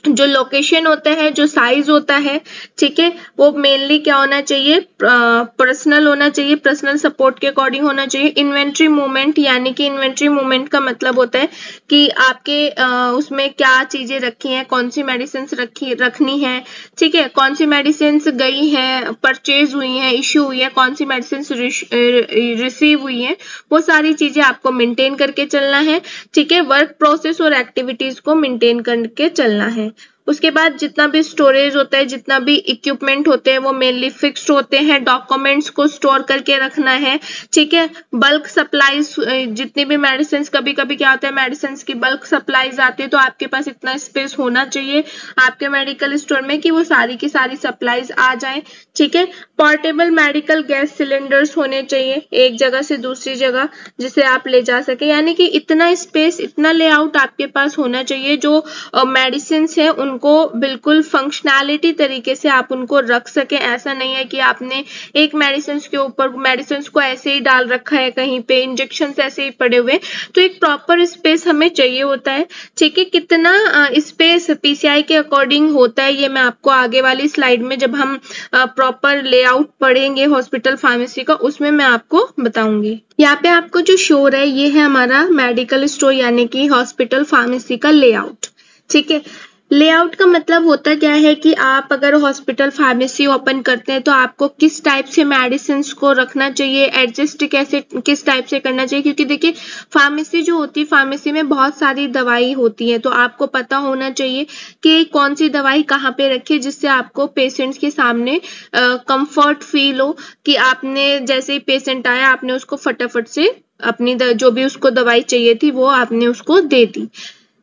जो लोकेशन होता है जो साइज़ होता है ठीक है वो मेनली क्या होना चाहिए? पर्सनल होना चाहिए पर्सनल सपोर्ट के अकॉर्डिंग होना चाहिए। इन्वेंट्री मूवमेंट यानी कि इन्वेंट्री मूवमेंट का मतलब होता है कि आपके आ, उसमें क्या चीज़ें रखी हैं कौन सी मेडिसिन रखी रखनी है ठीक है कौन सी मेडिसिन गई हैं परचेज हुई हैं इश्यू हुई है कौन सी मेडिसिन रिसीव हुई है वो सारी चीज़ें आपको मेंटेन करके चलना है ठीक है वर्क प्रोसेस और एक्टिविटीज़ को मेंटेन करके चलना है। उसके बाद जितना भी स्टोरेज होता है, जितना भी इक्विपमेंट होते हैं, वो मेनली फिक्स्ड होते हैं। डॉक्यूमेंट्स को स्टोर करके रखना है, ठीक है? बल्क सप्लाईज जितनी भी मेडिसिन कभी कभी क्या होता है मेडिसिन की बल्क सप्लाईज आती है तो आपके पास इतना स्पेस होना चाहिए आपके मेडिकल स्टोर में कि वो सारी की सारी सप्लाईज आ जाए, ठीक है? पोर्टेबल मेडिकल गैस सिलेंडर्स होने चाहिए, एक जगह से दूसरी जगह, जिसे आप ले जा सके। यानी कि इतना स्पेस इतना लेआउट आपके पास होना चाहिए, जो मेडिसिन है उनको बिल्कुल फंक्शनैलिटी तरीके से आप उनको रख सके। ऐसा नहीं है कि आपने एक मेडिसिन के ऊपर मेडिसिन को ऐसे ही डाल रखा है कहीं पे इंजेक्शन ऐसे ही पड़े हुए तो एक प्रॉपर स्पेस हमें चाहिए होता है। ठीक है, कितना स्पेस पीसीआई के अकॉर्डिंग होता है, ये मैं आपको आगे वाली स्लाइड में जब हम प्रॉपर लेआउट पढ़ेंगे हॉस्पिटल फार्मेसी का, उसमें मैं आपको बताऊँगी। यहाँ पे आपको जो शोर है, ये है हमारा मेडिकल स्टोर यानी कि हॉस्पिटल फार्मेसी का लेआउट ठीक है लेआउट का मतलब होता क्या है कि आप अगर हॉस्पिटल फार्मेसी ओपन करते हैं तो आपको किस टाइप से मेडिसिन को रखना चाहिए, एडजस्ट कैसे, किस टाइप से करना चाहिए? क्योंकि देखिए, फार्मेसी जो होती है, फार्मेसी में बहुत सारी दवाई होती है तो आपको पता होना चाहिए कि कौन सी दवाई कहाँ पे रखी जिससे आपको पेशेंट्स के सामने कंफर्ट फील हो कि आपने जैसे ही पेशेंट आया, आपने उसको फटाफट से अपनी जो भी उसको दवाई चाहिए थी, वो आपने उसको दे दी।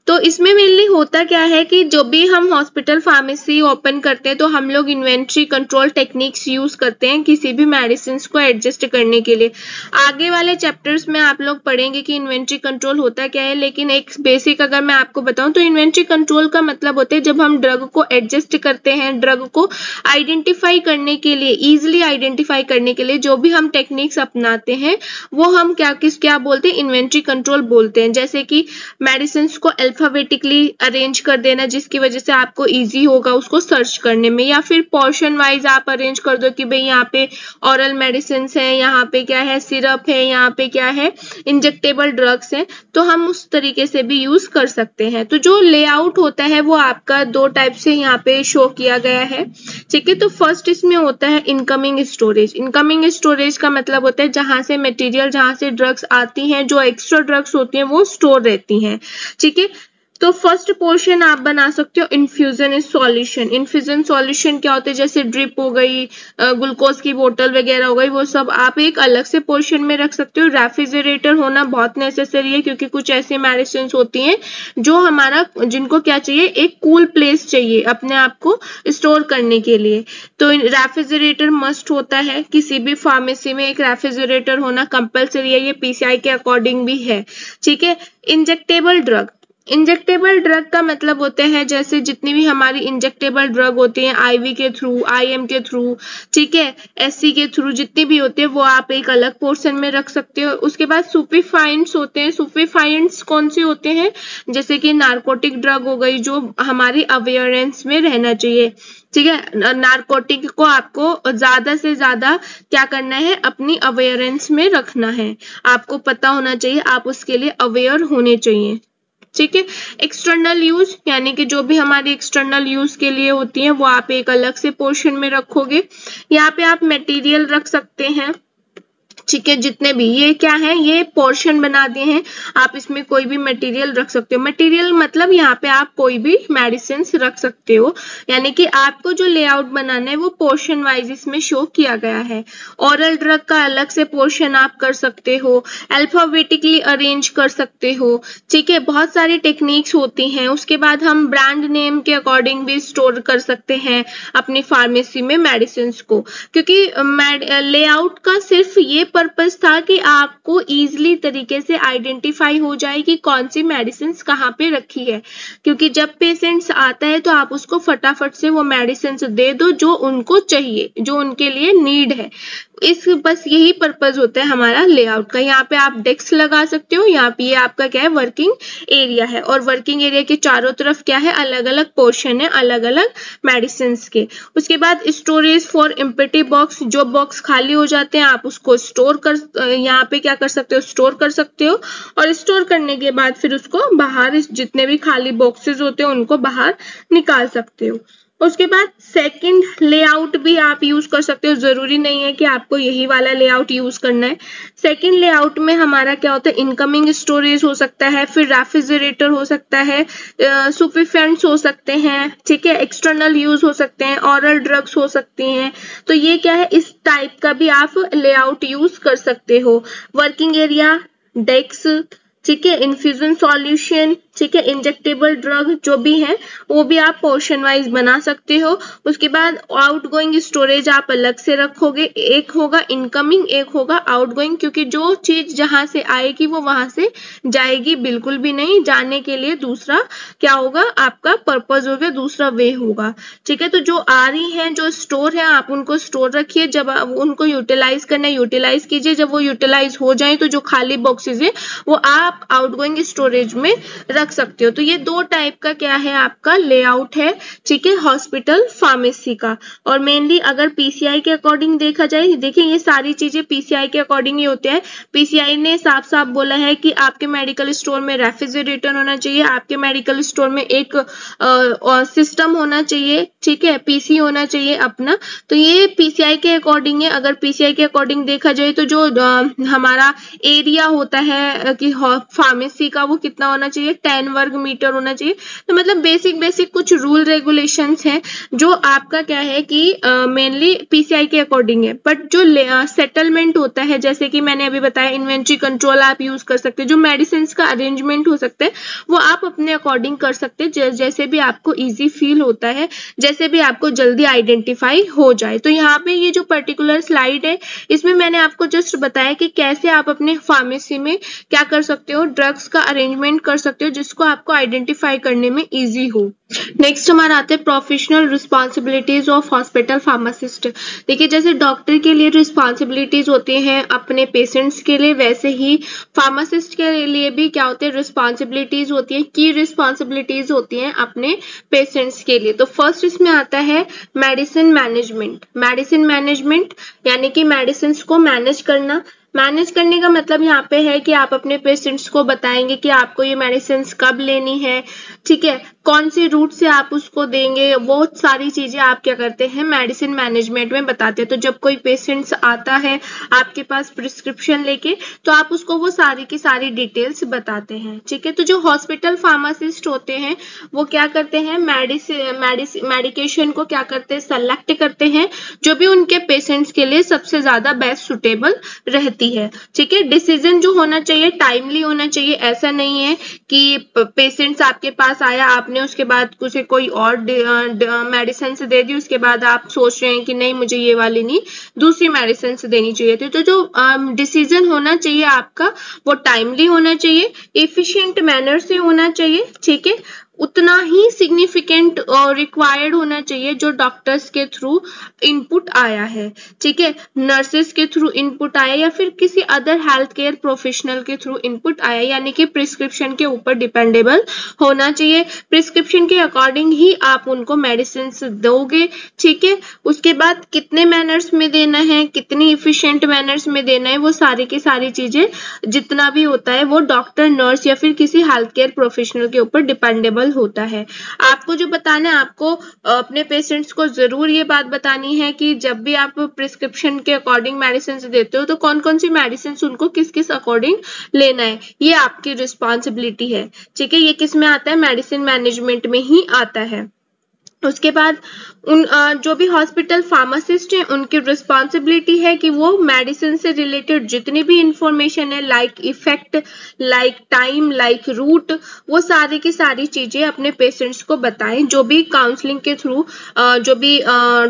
तो इसमें मेनली होता क्या है कि जो भी हम हॉस्पिटल फार्मेसी ओपन करते हैं तो हम लोग इन्वेंट्री कंट्रोल टेक्निक्स यूज़ करते हैं किसी भी मेडिसिन को एडजस्ट करने के लिए। आगे वाले चैप्टर्स में आप लोग पढ़ेंगे कि इन्वेंट्री कंट्रोल होता क्या है, लेकिन एक बेसिक अगर मैं आपको बताऊँ तो इन्वेंट्री कंट्रोल का मतलब होता है जब हम ड्रग को एडजस्ट करते हैं ड्रग को आइडेंटिफाई करने के लिए ईजिली आइडेंटिफाई करने के लिए जो भी हम टेक्निक्स अपनाते हैं, वो हम क्या किस, क्या बोलते हैं? इन्वेंट्री कंट्रोल बोलते हैं। जैसे कि मेडिसिन को अल्फाबेटिकली अरेंज कर देना जिसकी वजह से आपको इजी होगा उसको सर्च करने में, या फिर पोर्शन वाइज आप अरेंज कर दो कि भाई यहाँ पे ऑरल मेडिसिन है, यहाँ पे क्या है सिरप है, यहाँ पे क्या है इंजेक्टेबल ड्रग्स है तो हम उस तरीके से भी यूज़ कर सकते हैं। तो जो लेआउट होता है वो आपका दो टाइप से यहाँ पे शो किया गया है। ठीक है तो फ़र्स्ट इसमें होता है इनकमिंग स्टोरेज इनकमिंग स्टोरेज का मतलब होता है जहाँ से मटेरियल जहाँ से ड्रग्स आती हैं, जो एक्स्ट्रा ड्रग्स होती हैं, वो स्टोर रहती हैं। ठीक है तो फ़र्स्ट पोर्शन आप बना सकते हो infusion is solution infusion solution क्या होते हैं? जैसे ड्रिप हो गई ग्लूकोज की बोतल वगैरह हो गई, वो सब आप एक अलग से पोर्शन में रख सकते हो। रेफ्रिजरेटर होना बहुत नेसेसरी है क्योंकि कुछ ऐसी मेडिसिन होती हैं जो हमारा, जिनको क्या चाहिए? एक कूल cool प्लेस चाहिए अपने आप को स्टोर करने के लिए। तो रेफ्रिजरेटर मस्ट होता है। किसी भी फार्मेसी में एक रेफ्रिजरेटर होना कंपल्सरी है, ये पीसीआई के अकॉर्डिंग भी है। ठीक है? इंजेक्टेबल ड्रग इंजेक्टेबल ड्रग का मतलब होते हैं जैसे जितनी भी हमारी इंजेक्टेबल ड्रग होती हैं आईवी के थ्रू आईएम के थ्रू ठीक है एससी के थ्रू जितनी भी होती है, वो आप एक अलग पोर्शन में रख सकते हो। उसके बाद सुपीफाइंट्स होते हैं। सुपीफाइंट्स कौन से होते हैं? जैसे कि नार्कोटिक ड्रग हो गई, जो हमारी अवेयरनेस में रहना चाहिए। ठीक है नार्कोटिक को आपको ज़्यादा से ज़्यादा क्या करना है? अपनी अवेयरनेस में रखना है। आपको पता होना चाहिए, आप उसके लिए अवेयर होने चाहिए। ठीक है? एक्सटर्नल यूज़ यानी कि जो भी हमारी एक्सटर्नल यूज़ के लिए होती है, वो आप एक अलग से पोर्शन में रखोगे। यहाँ पे आप मटेरियल रख सकते हैं। ठीक है जितने भी, ये क्या है? ये पोर्शन बना दिए हैं। आप इसमें कोई भी मटेरियल रख सकते हो। मटेरियल मतलब यहाँ पे आप कोई भी मेडिसिन रख सकते हो। यानी कि आपको जो लेआउट बनाना है, वो पोर्शन वाइज इसमें शो किया गया है। ऑरल ड्रग का अलग से पोर्शन आप कर सकते हो। अल्फाबेटिकली अरेंज कर सकते हो। ठीक है, बहुत सारी टेक्निक्स होती हैं। उसके बाद हम ब्रांड नेम के अकॉर्डिंग भी स्टोर कर सकते हैं अपनी फार्मेसी में मेडिसिन को। क्योंकि लेआउट का सिर्फ़ ये पर्पज था कि आपको इजीली तरीके से आइडेंटिफाई हो जाए कि कौन सी मेडिसिन कहाँ पे रखी है। क्योंकि जब पेशेंट्स आता है तो आप उसको फटाफट से वो मेडिसिन दे दो जो उनको चाहिए, जो उनके लिए नीड है। इस बस यही पर्पज होता है हमारा लेआउट का। यहाँ पे आप डेस्क लगा सकते हो। यहाँ पे ये आपका क्या है? वर्किंग एरिया है। और वर्किंग एरिया के चारों तरफ़ क्या है? अलग अलग पोर्शन है अलग अलग मेडिसिन के। उसके बाद स्टोरेज फॉर इम्पेटिव बॉक्स जो बॉक्स खाली हो जाते हैं, आप उसको स्टोर कर, यहाँ पे क्या कर सकते हो? स्टोर कर सकते हो। और स्टोर करने के बाद फिर उसको बाहर जितने भी खाली बॉक्सेस होते हैं, उनको बाहर निकाल सकते हो। उसके बाद सेकंड लेआउट भी आप यूज़ कर सकते हो। ज़रूरी नहीं है कि आपको यही वाला लेआउट यूज़ करना है। सेकंड लेआउट में हमारा क्या होता है? इनकमिंग स्टोरेज हो सकता है, फिर रेफ्रिजरेटर हो सकता है सुपिफेंट्स हो सकते हैं, ठीक है? एक्सटर्नल यूज़ हो सकते हैं ऑरल ड्रग्स हो सकती हैं। तो ये क्या है? इस टाइप का भी आप लेआउट यूज़ कर सकते हो। वर्किंग एरिया डेस्क ठीक है? इन्फ्यूजन सॉल्यूशन ठीक है इंजेक्टेबल ड्रग जो भी है, वो भी आप पोर्शन वाइज बना सकते हो। उसके बाद आउट गोइंग स्टोरेज आप अलग से रखोगे। एक होगा इनकमिंग एक होगा आउट गोइंग क्योंकि जो चीज़ जहाँ से आएगी, वो वहाँ से जाएगी, बिल्कुल भी नहीं। जाने के लिए दूसरा क्या होगा? आपका पर्पज हो गया दूसरा वे होगा। ठीक है तो जो आ रही है, जो स्टोर है, आप उनको स्टोर रखिए। जब उनको यूटिलाइज करना यूटिलाइज कीजिए। जब वो यूटिलाइज हो जाए तो जो खाली बॉक्सेज है, वो आप आउटगोइंग स्टोरेज में रख रख सकते हो। तो ये दो टाइप का क्या है आपका? लेआउट है, ठीक है हॉस्पिटल फार्मेसी का। और मेनली अगर पीसीआई के अकॉर्डिंग देखा जाए, देखिए ये सारी चीज़ें पीसीआई के अकॉर्डिंग ही होते हैं। पीसीआई ने साफ़ साफ़ बोला है कि आपके मेडिकल स्टोर में रेफ्रिजरेटर होना चाहिए, आपके मेडिकल स्टोर में एक सिस्टम होना चाहिए, ठीक है पीसी होना चाहिए अपना। तो ये पीसीआई के अकॉर्डिंग है। अगर पीसीआई के अकॉर्डिंग देखा जाए तो जो हमारा एरिया होता है कि फार्मेसी का वो कितना होना चाहिए? टेन वर्ग मीटर होना चाहिए। तो मतलब बेसिक बेसिक कुछ रूल रेगुलेशन है जो आपका क्या है कि मेनली uh, पीसीआई के अकॉर्डिंग है। बट जो सेटलमेंट uh, होता है जैसे कि मैंने अभी बताया इन्वेंट्री कंट्रोल आप यूज़ कर सकते हैं जो मेडिसिन का अरेंजमेंट हो सकते हैं वो आप अपने अकॉर्डिंग कर सकते हैं जैसे भी आपको ईजी फील होता है जैसे भी आपको जल्दी आइडेंटिफाई हो जाए। तो यहाँ पे ये जो पर्टिकुलर स्लाइड है इसमें मैंने आपको जस्ट बताया कि कैसे आप अपने फार्मेसी में क्या कर सकते हो ड्रग्स का अरेंजमेंट कर सकते हो जिसको आपको आइडेंटिफाई करने में इजी हो। नेक्स्ट हमारा आते हैं professional responsibilities of hospital pharmacist देखिए, जैसे डॉक्टर के लिए रिस्पॉन्सिबिलिटीज होती हैं अपने पेशेंट्स के लिए, वैसे ही फार्मासिस्ट के लिए भी क्या होते हैं रिस्पॉन्सिबिलिटीज होती है की रिस्पॉन्सिबिलिटीज होती हैं अपने पेशेंट्स के लिए। तो फ़र्स्ट इसमें आता है मेडिसिन मैनेजमेंट मेडिसिन मैनेजमेंट यानी कि मेडिसिन को मैनेज करना। मैनेज करने का मतलब यहाँ पे है कि आप अपने पेशेंट्स को बताएँगे कि आपको ये मेडिसिन कब लेनी है ठीक है, कौन से रूट से आप उसको देंगे? बहुत सारी चीज़ें आप क्या करते हैं मेडिसिन मैनेजमेंट में बताते हैं। तो जब कोई पेशेंट्स आता है आपके पास प्रिस्क्रिप्शन लेके तो आप उसको वो सारी की सारी डिटेल्स बताते हैं, ठीक है? तो जो हॉस्पिटल फार्मासिस्ट होते हैं, वो क्या करते हैं मेडिसिन मेडिकेशन को क्या करते हैं सेलेक्ट करते हैं, जो भी उनके पेशेंट्स के लिए सबसे ज़्यादा बेस्ट सुटेबल रहती है, ठीक है? डिसीज़न जो होना चाहिए टाइमली होना चाहिए। ऐसा नहीं है कि पेशेंट्स आपके पास आया, आपने उसके बाद उसे कोई और मेडिसिन दे दी, उसके बाद आप सोच रहे हैं कि नहीं, मुझे ये वाली नहीं, दूसरी मेडिसिन से देनी चाहिए थी। तो जो डिसीज़न होना चाहिए आपका, वो टाइमली होना चाहिए इफिशियंट मैनर से होना चाहिए, ठीक है? उतना ही सिग्निफिकेंट रिक्वायर्ड होना चाहिए जो डॉक्टर्स के थ्रू इनपुट आया है। ठीक है? नर्सेस के थ्रू इनपुट आया या फिर किसी अदर हेल्थ केयर प्रोफेशनल के थ्रू इनपुट आया, यानी कि प्रिस्क्रिप्शन के ऊपर डिपेंडेबल होना चाहिए। प्रिस्क्रिप्शन के अकॉर्डिंग ही आप उनको मेडिसिन दोगे। ठीक है? उसके बाद कितने मैनर्स में देना है, कितनी इफिशियंट मैनर्स में देना है, वो सारी की सारी चीज़ें जितना भी होता है वो डॉक्टर नर्स या फिर किसी हेल्थ केयर प्रोफेशनल के ऊपर डिपेंडेबल पॉसिबल होता है। आपको जो बताना है, आपको अपने पेशेंट्स को ज़रूर ये बात बतानी है कि जब भी आप प्रिस्क्रिप्शन के अकॉर्डिंग मेडिसिन देते हो तो कौन कौन सी मेडिसिन उनको किस किस अकॉर्डिंग लेना है? ये आपकी रिस्पॉन्सिबिलिटी है। ठीक है? ये किसमें आता है? मेडिसिन मैनेजमेंट में ही आता है। उसके बाद उन जो भी हॉस्पिटल फार्मासिस्ट हैं, उनकी रिस्पॉन्सिबिलिटी है कि वो मेडिसिन से रिलेटेड जितनी भी इंफॉर्मेशन है like effect like time like route वो सारी की सारी चीज़ें अपने पेशेंट्स को बताएँ। जो भी काउंसलिंग के थ्रू जो भी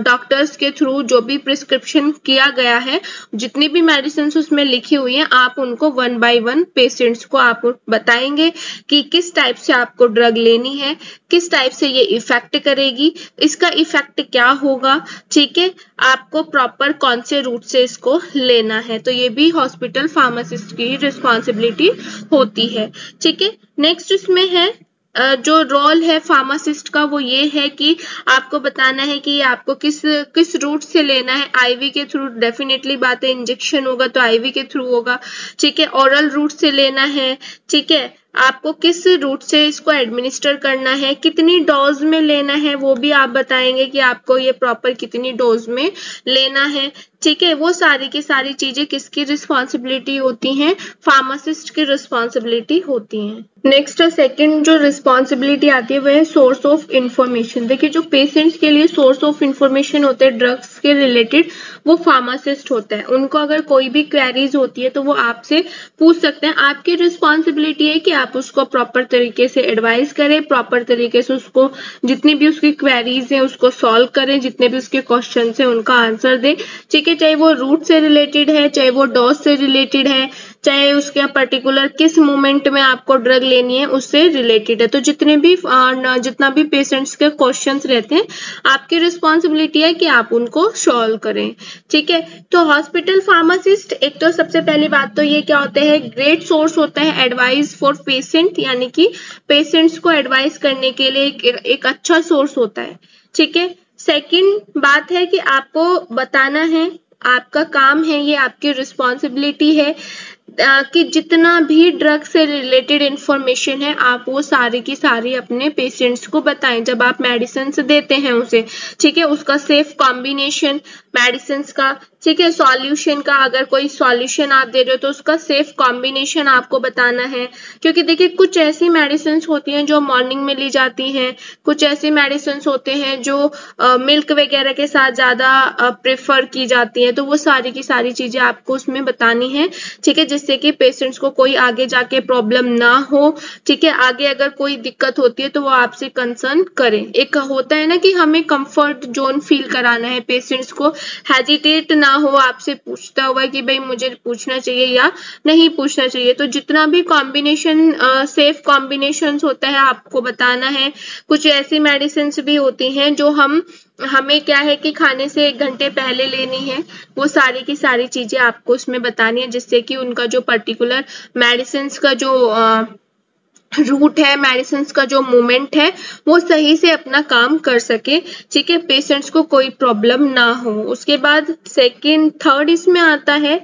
डॉक्टर्स के थ्रू जो भी प्रिस्क्रिप्शन किया गया है, जितनी भी मेडिसिन उसमें लिखी हुई है, आप उनको वन बाय वन पेशेंट्स को आप बताएँगे कि किस टाइप से आपको ड्रग लेनी है, किस टाइप से ये इफ़ेक्ट करेगी। इसका इफ़ेक्ट क्या होगा? ठीक है? आपको प्रॉपर कौन से रूट से इसको लेना है? तो ये भी हॉस्पिटल फार्मासिस्ट की रिस्पॉन्सिबिलिटी होती है। ठीक है? नेक्स्ट इसमें है जो रोल है फार्मासिस्ट का, वो ये है कि आपको बताना है कि आपको किस किस रूट से लेना है। आईवी के थ्रू डेफिनेटली बात है इंजेक्शन होगा तो आईवी के थ्रू होगा। ठीक है? ओरल रूट से लेना है। ठीक है? आपको किस रूट से इसको एडमिनिस्टर करना है, कितनी डोज में लेना है, वो भी आप बताएँगे कि आपको ये प्रॉपर कितनी डोज में लेना है। ठीक है, वो सारी की सारी चीज़ें किसकी रिस्पॉन्सिबिलिटी होती हैं? फार्मासिस्ट की रिस्पॉन्सिबिलिटी होती हैं। नेक्स्ट सेकंड जो रिस्पॉन्सिबिलिटी आती है वह है सोर्स ऑफ़ इंफॉर्मेशन देखिए, जो पेशेंट्स के लिए सोर्स ऑफ़ इंफॉर्मेशन होते हैं ड्रग्स के रिलेटेड वो फार्मासिस्ट होता है। उनको अगर कोई भी क्वेरीज होती है तो वो आपसे पूछ सकते हैं। आपकी रिस्पॉन्सिबिलिटी है कि आप उसको प्रॉपर तरीके से एडवाइस करें प्रॉपर तरीके से उसको जितनी भी उसकी क्वेरीज हैं उसको सॉल्व करें, जितने भी उसके क्वेश्चन हैं उनका आंसर दें। ठीक है, चाहे वो रूट से रिलेटेड है, चाहे वो डॉस से रिलेटेड है चाहे उसके पर्टिकुलर किस मोमेंट में आपको ड्रग लेनी है उससे रिलेटेड है। तो जितने भी जितना भी पेशेंट्स के क्वेश्चंस रहते हैं आपकी रिस्पॉन्सिबिलिटी है कि आप उनको सॉल्व करें। ठीक है? तो हॉस्पिटल फार्मासिस्ट एक तो सबसे पहली बात तो ये क्या होता है ग्रेट सोर्स होता है एडवाइस फॉर पेशेंट यानी कि पेशेंट्स को एडवाइस करने के लिए एक, एक अच्छा सोर्स होता है। ठीक है? सेकंड बात है कि आपको बताना है आपका काम है ये आपकी रिस्पॉन्सिबिलिटी है। कि जितना भी ड्रग से रिलेटेड इंफॉर्मेशन है, आप वो सारी की सारी अपने पेशेंट्स को बताएँ। जब आप मेडिसिन देते हैं उसे, ठीक है? उसका सेफ़ कॉम्बिनेशन मेडिसिन का ठीक है सॉल्यूशन का अगर कोई सॉल्यूशन आप दे रहे हो तो उसका सेफ़ कॉम्बिनेशन आपको बताना है। क्योंकि देखिए, कुछ ऐसी मेडिसिन होती हैं जो मॉर्निंग में ली जाती हैं, कुछ ऐसी मेडिसिन होते हैं जो मिल्क वगैरह के साथ ज़्यादा प्रेफर की जाती हैं। तो वो सारी की सारी चीज़ें आपको उसमें बतानी है, ठीक है, जिससे कि पेशेंट्स को कोई आगे जाके प्रॉब्लम ना हो। ठीक है, आगे अगर कोई दिक्कत होती है तो वो आपसे कंसर्न करें। एक होता है ना कि हमें कंफर्ट जोन फील कराना है पेशेंट्स को हेजिटेट ना हो, आपसे पूछता हुआ कि भाई मुझे पूछना चाहिए या नहीं पूछना चाहिए। तो जितना भी कॉम्बिनेशन सेफ़ कॉम्बिनेशन होता है, आपको बताना है। कुछ ऐसी मेडिसिन भी होती हैं जो हम, हमें क्या है कि खाने से एक घंटे पहले लेनी है, वो सारी की सारी चीज़ें आपको उसमें बतानी है, जिससे कि उनका जो पर्टिकुलर मेडिसिन का जो रूट है मेडिसिन का जो मूवमेंट है, वो सही से अपना काम कर सके। ठीक है, पेशेंट्स को कोई प्रॉब्लम ना हो। उसके बाद सेकंड थर्ड इसमें आता है,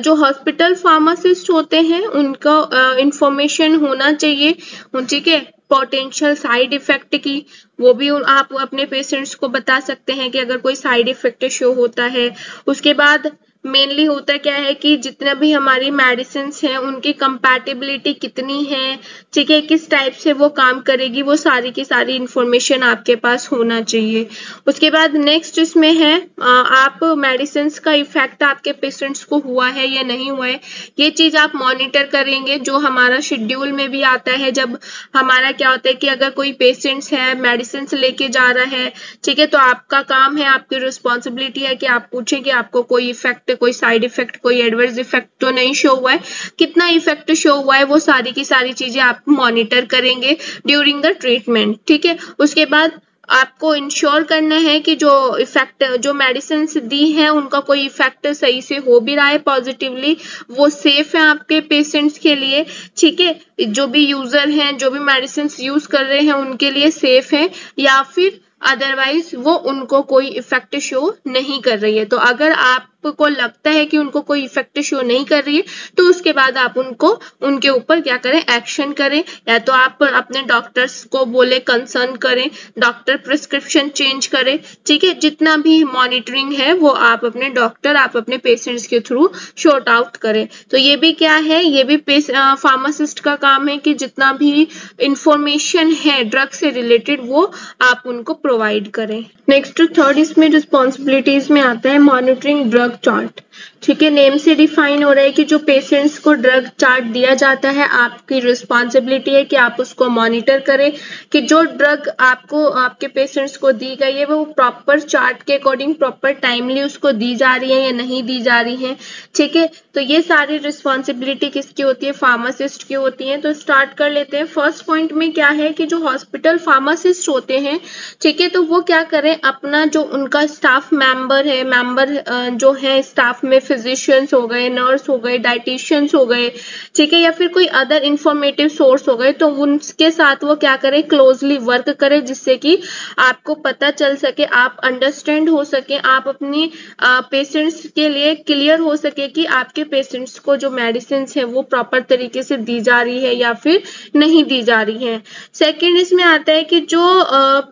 जो हॉस्पिटल फार्मासिस्ट होते हैं, उनका इंफॉर्मेशन होना चाहिए। ठीक है पोटेंशियल साइड इफ़ेक्ट की, वो भी आप अपने पेशेंट्स को बता सकते हैं कि अगर कोई साइड इफ़ेक्ट शो होता है। उसके बाद मेनली होता क्या है कि जितने भी हमारी मेडिसिन हैं, उनकी कंपैटिबिलिटी कितनी है, ठीक है, किस टाइप से वो काम करेगी, वो सारी की सारी इंफॉर्मेशन आपके पास होना चाहिए। उसके बाद नेक्स्ट इसमें है आप मेडिसिन का इफ़ेक्ट आपके पेशेंट्स को हुआ है या नहीं हुआ है, ये चीज़ आप मॉनिटर करेंगे। जो हमारा शेड्यूल में भी आता है, जब हमारा क्या होता है कि अगर कोई पेशेंट्स है मेडिसिन लेके जा रहा है, ठीक है तो आपका काम है, आपकी रिस्पॉन्सिबिलिटी है कि आप पूछें कि आपको कोई इफ़ेक्ट कोई साइड इफ़ेक्ट कोई एडवर्स इफ़ेक्ट तो नहीं शो हुआ है। कितना इफ़ेक्ट शो हुआ है, वो सारी की सारी चीज़ें आप मॉनिटर करेंगे ड्यूरिंग द ट्रीटमेंट ठीक है? उसके बाद आपको इंश्योर करना है कि जो इफ़ेक्ट जो मेडिसिन दी हैं, उनका कोई इफ़ेक्ट सही से हो भी रहा है पॉजिटिवली वो सेफ़ है आपके पेशेंट्स के लिए, ठीक है? जो भी यूज़र हैं, जो भी मेडिसिन यूज़ कर रहे हैं, उनके लिए सेफ़ है, या फिर अदरवाइज़ वो उनको कोई इफ़ेक्ट शो नहीं कर रही है। तो अगर आप आपको लगता है कि उनको कोई इफ़ेक्ट शो नहीं कर रही है तो उसके बाद आप उनको, उनके ऊपर क्या करें एक्शन करें। या तो आप अपने डॉक्टर्स को बोले कंसर्न करें डॉक्टर प्रिस्क्रिप्शन चेंज करें। ठीक है, जितना भी मॉनिटरिंग है, वो आप अपने डॉक्टर आप अपने पेशेंट्स के थ्रू शॉर्ट आउट करें। तो ये भी क्या है, ये भी फार्मासिस्ट का काम है कि जितना भी इंफॉर्मेशन है ड्रग से रिलेटेड वो आप उनको प्रोवाइड करें। नेक्स्ट थर्ड इसमें रिस्पॉन्सिबिलिटीज में आता है मॉनिटरिंग ड्रग चार्ट ठीक है नेम से डिफाइन हो रहा है कि जो पेशेंट्स को ड्रग चार्ट दिया जाता है, आपकी रिस्पॉन्सिबिलिटी है कि आप उसको मॉनिटर करें कि जो ड्रग आपको, आपके पेशेंट्स को दी गई है, वो प्रॉपर चार्ट के अकॉर्डिंग प्रॉपर टाइमली उसको दी जा रही है या नहीं दी जा रही है। ठीक है तो ये सारी रिस्पॉन्सिबिलिटी किसकी होती है? फार्मासिस्ट की होती है। तो स्टार्ट कर लेते हैं। फ़र्स्ट पॉइंट में क्या है कि जो हॉस्पिटल फार्मासिस्ट होते हैं, ठीक है तो वो क्या करें? अपना जो उनका स्टाफ मेंबर है मेंबर जो है स्टाफ में फिजिशियंस हो गए नर्स हो गए डाइटिशियंस हो गए, ठीक है, या फिर कोई अदर इंफॉर्मेटिव सोर्स हो गए तो उनके साथ वो क्या करें क्लोजली वर्क करें, जिससे कि आपको पता चल सके, आप अंडरस्टैंड हो सके, आप अपनी पेशेंट्स के लिए क्लियर हो सके कि आपके पेशेंट्स को जो मेडिसिन है, वो प्रॉपर तरीके से दी जा रही है या फिर नहीं दी जा रही है। सेकेंड इसमें आता है कि जो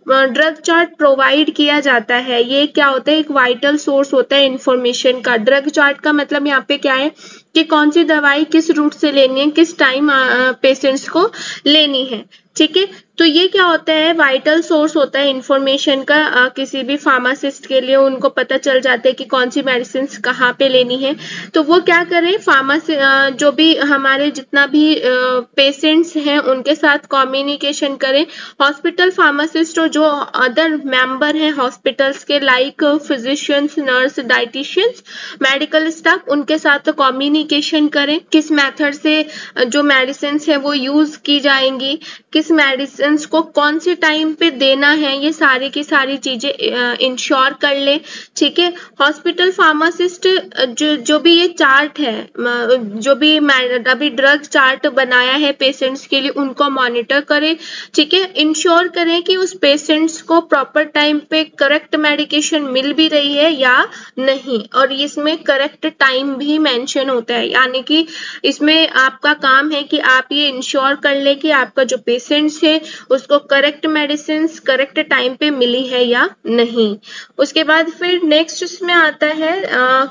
ड्रग चार्ट प्रोवाइड किया जाता है, ये क्या होता है, एक वाइटल सोर्स होता है इंफॉर्मेशन का ड्रग चार्ट का मतलब यहाँ पे क्या है? कि कौन सी दवाई किस रूट से लेनी है किस टाइम पेशेंट्स को लेनी है। ठीक है? तो ये क्या होता है? वाइटल सोर्स होता है इंफॉर्मेशन का आ, किसी भी फार्मासिस्ट के लिए उनको पता चल जाता है कि कौन सी मेडिसिन कहाँ पे लेनी है। तो वो क्या करें? फार्मासी जो भी हमारे जितना भी पेशेंट्स हैं उनके साथ कम्युनिकेशन करें। हॉस्पिटल फार्मासिस्ट और जो अदर मेंबर हैं हॉस्पिटल्स के like physicians nurse dieticians medical staff उनके साथ कम्युनिकेशन करें। किस मेथड से जो मेडिसिन है वो यूज़ की जाएँगी, किस मेडिसिन को कौन से टाइम पे देना है, ये सारी की सारी चीज़ें इंश्योर कर ले, ठीक है? हॉस्पिटल फार्मासिस्ट जो जो भी ये चार्ट है जो भी अभी ड्रग चार्ट बनाया है पेशेंट्स के लिए, उनको मॉनिटर करें, ठीक है? इंश्योर करें कि उस पेशेंट्स को प्रॉपर टाइम पे करेक्ट मेडिकेशन मिल भी रही है या नहीं, और इसमें करेक्ट टाइम भी मेंशन होता है। यानी कि इसमें आपका काम है कि आप ये इंश्योर कर ले कि आपका जो पेशेंट पेशेंट्स है उसको करेक्ट मेडिसिन करेक्ट टाइम पे मिली है या नहीं। उसके बाद फिर नेक्स्ट इसमें आता है आ,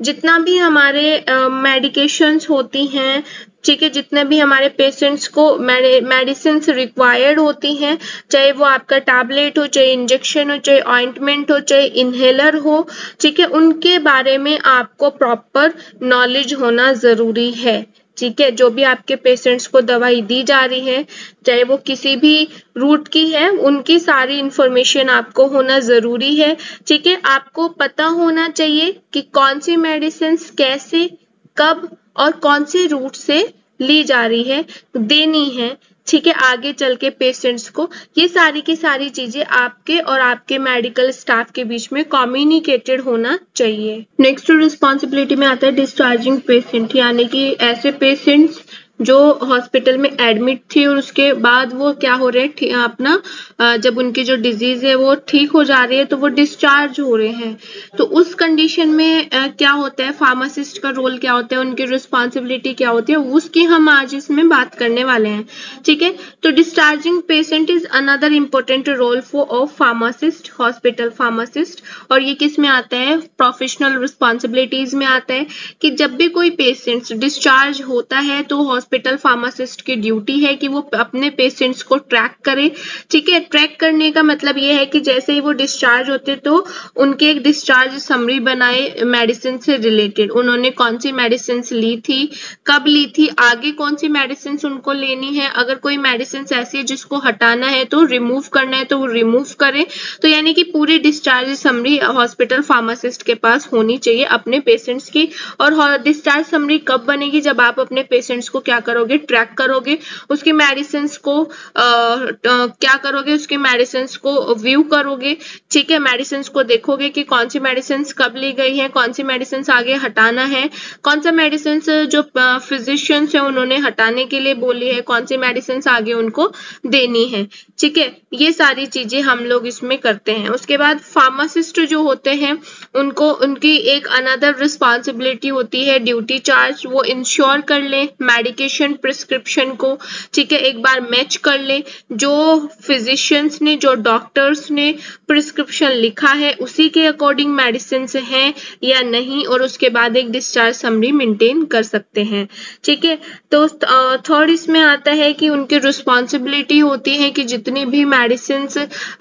जितना भी हमारे मेडिकेशंस होती हैं ठीक है, जितने भी हमारे पेशेंट्स को मेडिसिन रिक्वायर्ड होती हैं, चाहे वो आपका टैबलेट हो, चाहे इंजेक्शन हो, चाहे ऑइंटमेंट हो, चाहे इनहेलर हो, ठीक है, उनके बारे में आपको प्रॉपर नॉलेज होना ज़रूरी है। ठीक है, जो भी आपके पेशेंट्स को दवाई दी जा रही है, चाहे वो किसी भी रूट की है, उनकी सारी इंफॉर्मेशन आपको होना ज़रूरी है। ठीक है, आपको पता होना चाहिए कि कौन सी मेडिसिन कैसे, कब और कौन से रूट से ली जा रही है देनी है। ठीक है, आगे चल के पेशेंट्स को ये सारी की सारी चीज़ें आपके और आपके मेडिकल स्टाफ के बीच में कम्युनिकेटेड होना चाहिए। नेक्स्ट रिस्पॉन्सिबिलिटी में आता है डिस्चार्जिंग पेशेंट यानी कि ऐसे पेशेंट्स जो हॉस्पिटल में एडमिट थी और उसके बाद वो क्या हो रहे हैं? अपना जब उनकी जो डिज़ीज़ है वो ठीक हो जा रही है तो वो डिस्चार्ज हो रहे हैं। तो उस कंडीशन में क्या होता है? फार्मासिस्ट का रोल क्या होता है? उनकी रिस्पॉन्सिबिलिटी क्या होती है? उसकी हम आज इसमें बात करने वाले हैं। ठीक है? तो discharging patient is another important role for of pharmacist hospital pharmacist और ये किसमें आता है? प्रोफेशनल रिस्पॉन्सिबिलिटीज में आता है कि जब भी कोई पेशेंट डिस्चार्ज होता है तो हॉस्पिटल फार्मासिस्ट की ड्यूटी है कि वो अपने पेशेंट्स को ट्रैक करे। ठीक है ट्रैक करने का मतलब ये है कि जैसे ही वो डिस्चार्ज होते तो उनके एक डिस्चार्ज समरी बनाए मेडिसिन से रिलेटेड उन्होंने कौन सी मेडिसिन ली थी, कब ली थी, आगे कौन सी मेडिसिन उनको लेनी है। अगर कोई मेडिसिन ऐसी है जिसको हटाना है तो रिमूव करना है तो वो रिमूव करें। तो यानी कि पूरी डिस्चार्ज समरी हॉस्पिटल फार्मासिस्ट के पास होनी चाहिए अपने पेशेंट्स की। और डिस्चार्ज समरी कब बनेगी, जब आप अपने पेशेंट्स को क्या करोगे ट्रैक करोगे उसकी मेडिसिन को आ, क्या करोगे उसके मेडिसिन को व्यू करोगे ठीक है? मेडिसिन को देखोगे कि कौन सी मेडिसिन कब ली गई है कौन सी मेडिसिन आगे हटाना है कौन सा मेडिसिन जो फिजिशियंस है उन्होंने हटाने के लिए बोली है कौन सी मेडिसिन आगे उनको देनी है ठीक है? ये सारी चीज़ें हम लोग इसमें करते हैं। उसके बाद फार्मासिस्ट जो होते हैं उनको, उनकी एक अनदर रिस्पॉन्सिबिलिटी होती है ड्यूटी चार्ज वो इंश्योर कर ले मेडिकेशन प्रिस्क्रिप्शन को, ठीक है, एक बार मैच कर ले। जो फिजिशियंस ने, जो डॉक्टर्स ने प्रिस्क्रिप्शन लिखा है, उसी के अकॉर्डिंग मेडिसिन हैं या नहीं, और उसके बाद एक डिस्चार्ज समरी मेंटेन कर सकते हैं, ठीक है। तो थर्ड इसमें आता है कि उनकी रिस्पॉन्सिबिलिटी होती है कि जितनी भी मेडिसिन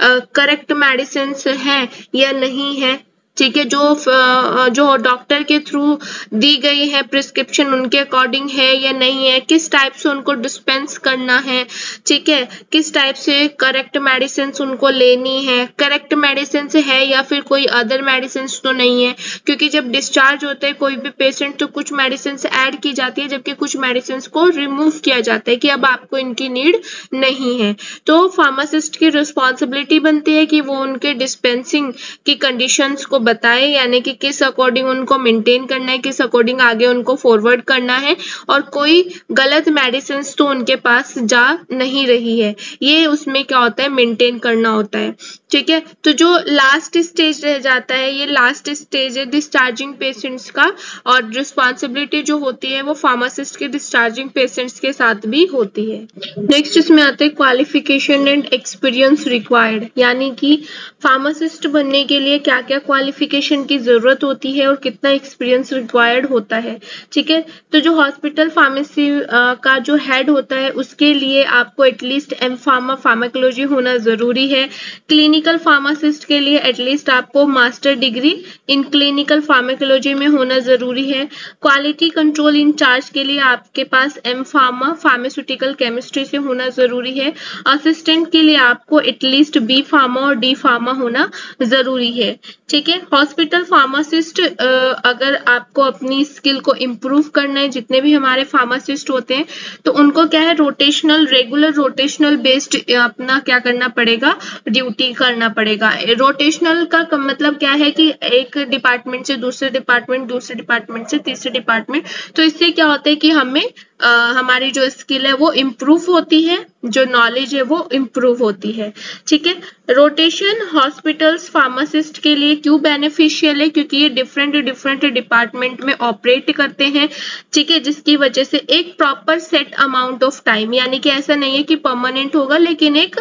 करेक्ट मेडिसिन हैं या नहीं है ठीक है, जो जो डॉक्टर के थ्रू दी गई है प्रिस्क्रिप्शन उनके अकॉर्डिंग है या नहीं है, किस टाइप से उनको डिस्पेंस करना है, ठीक है, किस टाइप से करेक्ट मेडिसिन उनको लेनी है करेक्ट मेडिसिन है या फिर कोई अदर मेडिसिन तो नहीं है, क्योंकि जब डिस्चार्ज होता है, कोई भी पेशेंट तो कुछ मेडिसिन ऐड की जाती है, जबकि कुछ मेडिसिन को रिमूव किया जाता है कि अब आपको इनकी नीड नहीं है। तो फार्मासिस्ट की रिस्पॉन्सिबिलिटी बनती है कि वो उनके डिस्पेंसिंग की कंडीशंस को बताए, यानी कि किस अकॉर्डिंग उनको मेंटेन करना है, किस अकॉर्डिंग आगे उनको फॉरवर्ड करना है, और कोई गलत मेडिसिन तो उनके पास जा नहीं रही है। ये उसमें क्या होता है मेंटेन करना होता है। ठीक है? तो जो लास्ट स्टेज रह जाता है, ये लास्ट स्टेज है डिस्चार्जिंग पेशेंट्स का, और रिस्पॉन्सिबिलिटी जो होती है वो फार्मासिस्ट के डिस्चार्जिंग पेशेंट्स के साथ भी होती है। नेक्स्ट इसमें आते हैं क्वालिफिकेशन एंड एक्सपीरियंस रिक्वायर्ड यानी कि फार्मासिस्ट बनने के लिए क्या क्या क्वालिफिकेशन की ज़रूरत होती है और कितना एक्सपीरियंस रिक्वायर्ड होता है, ठीक है? तो जो हॉस्पिटल फार्मेसी का जो हेड होता है, उसके लिए आपको एटलीस्ट एम फार्मा फार्माकोलॉजी होना ज़रूरी है। क्लिनिकल फार्मासिस्ट के लिए एटलीस्ट आपको master degree in clinical pharmacology में होना ज़रूरी है। क्वालिटी कंट्रोल इन चार्ज के लिए आपके पास एम फार्मा फार्मास्यूटिकल केमिस्ट्री से होना ज़रूरी है। असिस्टेंट के लिए आपको एटलीस्ट बी फार्मा और डी फार्मा होना ज़रूरी है, ठीक है? हॉस्पिटल फार्मासिस्ट अगर आपको अपनी स्किल को इम्प्रूव करना है, जितने भी हमारे फार्मासिस्ट होते हैं तो उनको क्या है रोटेशनल रेगुलर रोटेशनल बेस्ड अपना क्या करना पड़ेगा ड्यूटी करना पड़ेगा। रोटेशनल का मतलब क्या है कि एक डिपार्टमेंट से दूसरे डिपार्टमेंट दूसरे डिपार्टमेंट से तीसरे डिपार्टमेंट तो इससे क्या होता है कि हमें आ, हमारी जो स्किल है वो इम्प्रूव होती है जो नॉलेज है वो इम्प्रूव होती है। ठीक है? रोटेशन हॉस्पिटल्स फार्मासिस्ट के लिए क्यों बेनिफिशियल है? क्योंकि ये डिफरेंट डिफरेंट डिपार्टमेंट में ऑपरेट करते हैं। ठीक है? जिसकी वजह से एक proper set amount of time यानी कि ऐसा नहीं है कि परमानेंट होगा लेकिन एक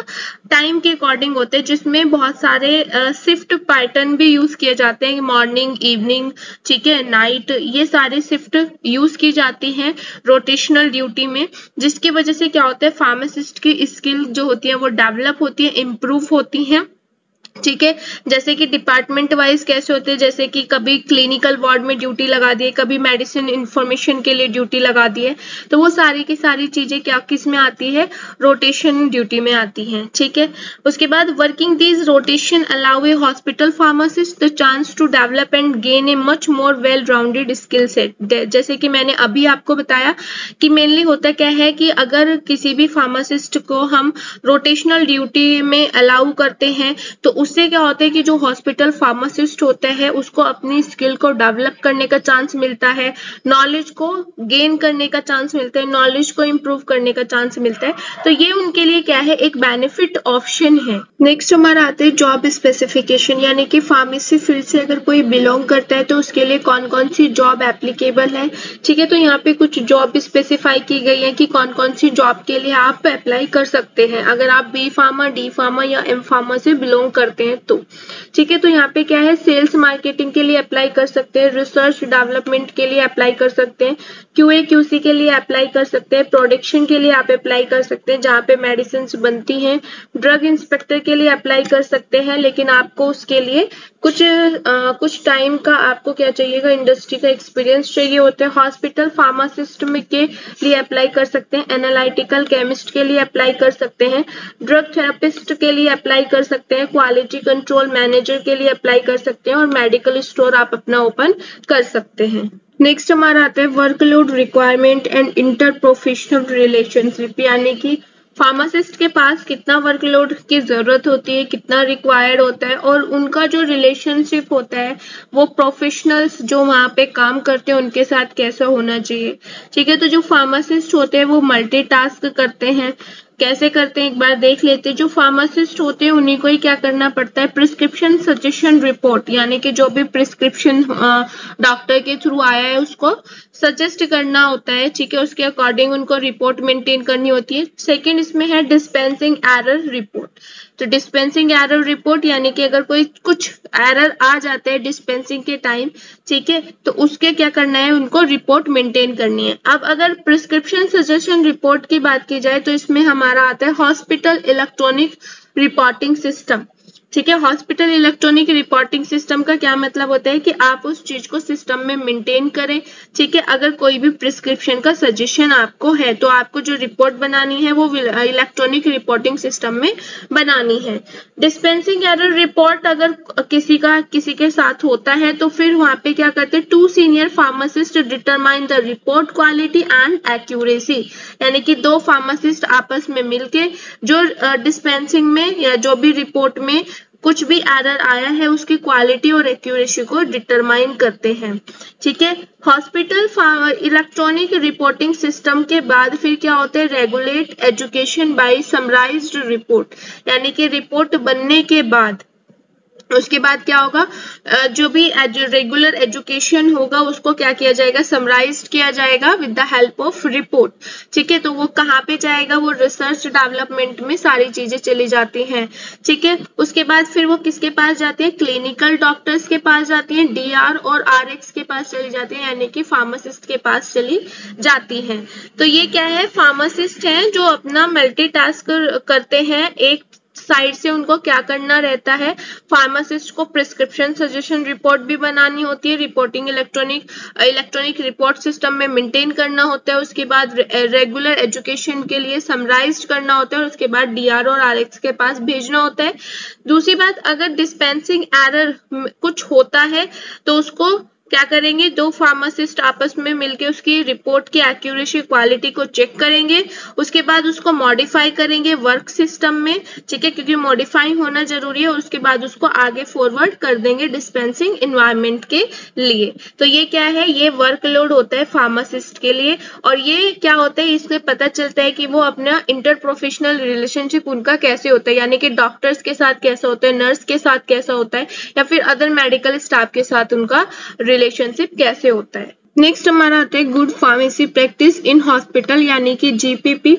टाइम के अकॉर्डिंग होते हैं जिसमें बहुत सारे शिफ्ट पैटर्न भी यूज़ किए जाते हैं। मॉर्निंग इवनिंग ठीक है? नाइट ये सारे शिफ्ट यूज़ की जाती हैं। रोटेशनल ड्यूटी में, जिसकी वजह से क्या होता है फार्मासिस्ट की स्किल जो होती है, वो डेवलप होती है इम्प्रूव होती है। ठीक है? जैसे कि डिपार्टमेंट वाइज कैसे होते हैं? जैसे कि कभी क्लिनिकल वार्ड में ड्यूटी लगा दिए, कभी मेडिसिन इंफॉर्मेशन के लिए ड्यूटी लगा दी है तो वो सारी की सारी चीज़ें क्या किसमें आती है? रोटेशन ड्यूटी में आती हैं, ठीक है? उसके बाद working these rotation allow a hospital pharmacist the chance to develop and gain a much more well rounded skill set जैसे कि मैंने अभी आपको बताया कि मेनली होता क्या है कि अगर किसी भी फार्मासिस्ट को हम रोटेशनल ड्यूटी में अलाउ करते हैं तो उससे क्या होता है कि जो हॉस्पिटल फार्मासिस्ट होते हैं, उसको अपनी स्किल को डेवलप करने का चांस मिलता है नॉलेज को गेन करने का चांस मिलता है नॉलेज को इम्प्रूव करने का चांस मिलता है। तो ये उनके लिए क्या है, एक बेनिफिट ऑप्शन है। नेक्स्ट हमारा आता है जॉब स्पेसिफिकेशन यानी कि फार्मेसी फ़ील्ड से अगर कोई बिलोंग करता है तो उसके लिए कौन कौन सी जॉब एप्लीकेबल है? ठीक है तो यहाँ पे कुछ जॉब स्पेसिफाई की गई है कि कौन कौन सी जॉब के लिए आप अप्लाई कर सकते हैं। अगर आप बी फार्मा डी फार्मा या एम फार्मा से बिलोंग कर करते हैं तो। ठीक है तो यहाँ पे क्या है? सेल्स मार्केटिंग के लिए अप्लाई कर सकते हैं रिसर्च डेवलपमेंट के लिए अप्लाई कर सकते हैं। क्यूए क्यूसी के लिए अप्लाई कर सकते हैं प्रोडक्शन के लिए आप अप्लाई कर सकते हैं जहाँ पे मेडिसिन बनती हैं। ड्रग इंस्पेक्टर के लिए अप्लाई कर सकते हैं लेकिन आपको उसके लिए कुछ आ, कुछ टाइम का आपको क्या चाहिएगा? इंडस्ट्री का एक्सपीरियंस चाहिए होता है। हॉस्पिटल फार्मासिस्ट के लिए अप्लाई कर सकते हैं एनालिटिकल केमिस्ट के लिए अप्लाई कर सकते हैं ड्रग थेरापिस्ट के लिए अप्लाई कर सकते हैं क्वालिटी कंट्रोल मैनेजर के लिए अप्लाई कर सकते हैं और मेडिकल स्टोर आप अपना ओपन कर सकते हैं। नेक्स्ट हमारा आता है workload requirement and inter professional relationship यानी कि फार्मासिस्ट के पास कितना वर्कलोड की ज़रूरत होती है, कितना रिक्वायर्ड होता है और उनका जो रिलेशनशिप होता है, वो प्रोफेशनल्स जो वहाँ पे काम करते हैं, उनके साथ कैसा होना चाहिए। ठीक है तो जो फार्मासिस्ट होते हैं, वो मल्टीटास्क करते हैं। कैसे करते हैं? एक बार देख लेते हैं। जो फार्मासिस्ट होते हैं, उन्हीं को ही क्या करना पड़ता है? प्रिस्क्रिप्शन सजेशन रिपोर्ट यानी कि जो भी प्रिस्क्रिप्शन डॉक्टर के थ्रू आया है उसको सजेस्ट करना होता है, ठीक है, उसके अकॉर्डिंग उनको रिपोर्ट मेंटेन करनी होती है। सेकंड इसमें है डिस्पेंसिंग एरर रिपोर्ट तो डिस्पेंसिंग एरर रिपोर्ट यानी कि अगर कोई कुछ एरर आ जाता है डिस्पेंसिंग के टाइम ठीक है तो उसके क्या करना है, उनको रिपोर्ट मेंटेन करनी है। अब अगर प्रिस्क्रिप्शन सजेशन रिपोर्ट की बात की जाए तो इसमें हमारा आता है हॉस्पिटल इलेक्ट्रॉनिक रिपोर्टिंग सिस्टम ठीक है हॉस्पिटल इलेक्ट्रॉनिक रिपोर्टिंग सिस्टम का क्या मतलब होता है कि आप उस चीज़ को सिस्टम में मेंटेन करें, ठीक है? अगर कोई भी प्रिस्क्रिप्शन का सजेशन आपको है तो आपको जो रिपोर्ट बनानी है, वो इलेक्ट्रॉनिक रिपोर्टिंग सिस्टम में बनानी है। डिस्पेंसिंग एरर रिपोर्ट अगर किसी का, किसी के साथ होता है तो फिर वहाँ पे क्या करते हैं to senior pharmacist determine the report quality and accuracy यानी कि दो फार्मासिस्ट आपस में मिलके जो डिस्पेंसिंग में या जो भी रिपोर्ट में कुछ भी एरर आया है, उसकी क्वालिटी और एक्यूरेसी को डिटरमाइन करते हैं। ठीक है? हॉस्पिटल इलेक्ट्रॉनिक रिपोर्टिंग सिस्टम के बाद फिर क्या होते हैं? Regulate education by summarized report यानी कि रिपोर्ट बनने के बाद। उसके बाद क्या होगा? जो भी रेगुलर एजुकेशन होगा, उसको क्या किया जाएगा? समराइज किया जाएगा with the help of report ठीक है? तो वो कहाँ पे जाएगा? वो रिसर्च डेवलपमेंट में सारी चीज़ें चली जाती हैं। ठीक है? उसके बाद फिर वो किसके पास जाती है? क्लिनिकल डॉक्टर्स के पास जाती है डी और आर के पास चली जाती है, यानी कि फार्मासिस्ट के पास चली जाती है। तो ये क्या है? फार्मासिस्ट है जो अपना मल्टीटास्क करते हैं, एक साइड से उनको क्या करना रहता है? फार्मासिस्ट को प्रिस्क्रिप्शन सजेशन रिपोर्ट भी बनानी होती है। Reporting electronic electronic report system में मेंटेन करना होता है। उसके बाद रेगुलर एजुकेशन के लिए समराइज करना होता है और उसके बाद डीआर और आरएक्स के पास भेजना होता है। दूसरी बात, अगर डिस्पेंसिंग एरर कुछ होता है तो उसको क्या करेंगे? दो फार्मासिस्ट आपस में मिलकर उसकी रिपोर्ट की एक्यूरेसी क्वालिटी को चेक करेंगे। उसके बाद उसको मॉडिफाई करेंगे वर्क सिस्टम में, ठीक है? क्योंकि मॉडिफाई होना ज़रूरी है उसके बाद उसको आगे फॉरवर्ड कर देंगे डिस्पेंसिंग इन्वायरमेंट के लिए। तो ये क्या है? ये वर्कलोड होता है फार्मासिस्ट के लिए और ये क्या होता है? इससे पता चलता है कि वो अपना इंटर प्रोफेशनल रिलेशनशिप उनका कैसे होता है? यानी कि डॉक्टर्स के साथ कैसा होता है? नर्स के साथ कैसा होता है? या फिर अदर मेडिकल स्टाफ के साथ उनका रिलेशनशिप कैसे होता है? नेक्स्ट हमारा आता है good pharmacy practice in hospital यानी कि जीपीपी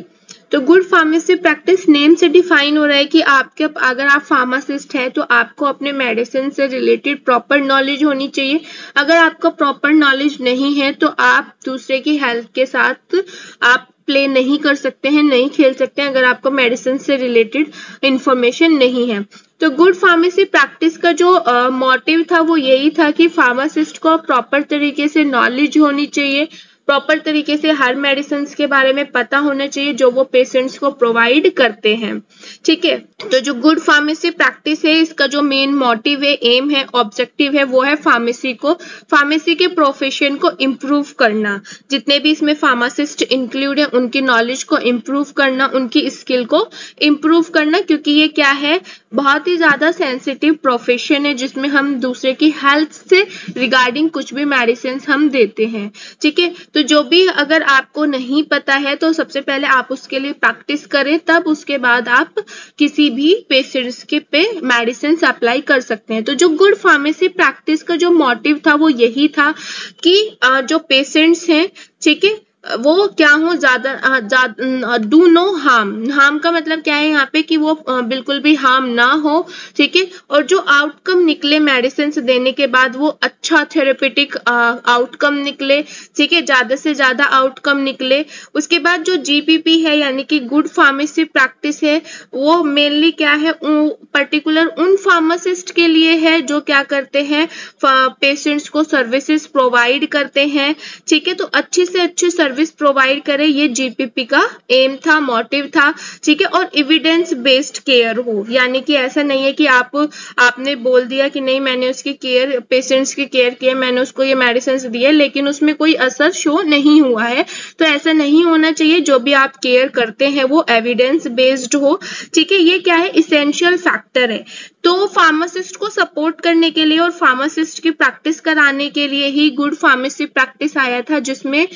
तो गुड फार्मेसी प्रैक्टिस नेम से डिफाइन हो रहा है कि आपके, अगर आप फार्मासिस्ट है तो आपको अपने मेडिसिन से रिलेटेड प्रॉपर नॉलेज होनी चाहिए। अगर आपका प्रॉपर नॉलेज नहीं है तो आप दूसरे की हेल्थ के साथ आप प्ले नहीं कर सकते हैं, नहीं खेल सकते हैं अगर आपको मेडिसिन से रिलेटेड इंफॉर्मेशन नहीं है। तो गुड फार्मेसी प्रैक्टिस का जो मोटिव था वो यही था कि फार्मासिस्ट को प्रॉपर तरीके से नॉलेज होनी चाहिए। प्रॉपर तरीके से हर मेडिसिन के बारे में पता होना चाहिए जो वो पेशेंट्स को प्रोवाइड करते हैं। ठीक है? तो जो गुड फार्मेसी प्रैक्टिस है, इसका जो मेन मोटिव है एम है ऑब्जेक्टिव है, वो है फार्मेसी को फार्मेसी के प्रोफेशन को इम्प्रूव करना। जितने भी इसमें फार्मासिस्ट इंक्लूड है, उनकी नॉलेज को इम्प्रूव करना, उनकी स्किल को इम्प्रूव करना, क्योंकि ये क्या है? बहुत ही ज़्यादा सेंसिटिव प्रोफेशन है, जिसमें हम दूसरे की हेल्थ से रिगार्डिंग कुछ भी मेडिसिन हम देते हैं। ठीक है? तो जो भी अगर आपको नहीं पता है तो सबसे पहले आप उसके लिए प्रैक्टिस करें, तब उसके बाद आप किसी भी पेशेंट्स के पे मेडिसिन अप्लाई कर सकते हैं। तो जो गुड फार्मेसी प्रैक्टिस का जो मोटिव था, वो यही था कि जो पेशेंट्स हैं, ठीक है वो क्या हो, ज़्यादा डू नो हार्म हार्म का मतलब क्या है यहाँ पे कि वो बिल्कुल भी हार्म ना हो, ठीक है? और जो आउटकम निकले मेडिसिन देने के बाद, वो अच्छा थेरेपेटिक आउटकम निकले, ठीक है? ज़्यादा से ज़्यादा आउटकम निकले। उसके बाद जो जीपीपी है, यानी कि गुड फार्मेसी प्रैक्टिस है, वो मेनली क्या है पर्टिकुलर उन फार्मासिस्ट के लिए है, जो क्या करते हैं पेशेंट्स को सर्विसेज़ प्रोवाइड करते हैं, ठीक है? तो अच्छी से अच्छी सर्विस प्रोवाइड करे, ये जीपीपी का एम था मोटिव था, ठीक है? और एविडेंस बेस्ड केयर हो, यानी कि ऐसा नहीं है कि आप, आपने बोल दिया कि नहीं, मैंने उसकी केयर पेशेंट्स की केयर किया मैंने उसको ये मेडिसिन दिए लेकिन उसमें कोई असर शो नहीं हुआ है। तो ऐसा नहीं होना चाहिए, जो भी आप केयर करते हैं, वो एविडेंस बेस्ड हो, ठीक है? ये क्या है? इसेंशियल फैक्टर है। तो फार्मासिस्ट को सपोर्ट करने के लिए और फार्मासिस्ट की प्रैक्टिस कराने के लिए ही गुड फार्मेसी प्रैक्टिस आया था जिसमें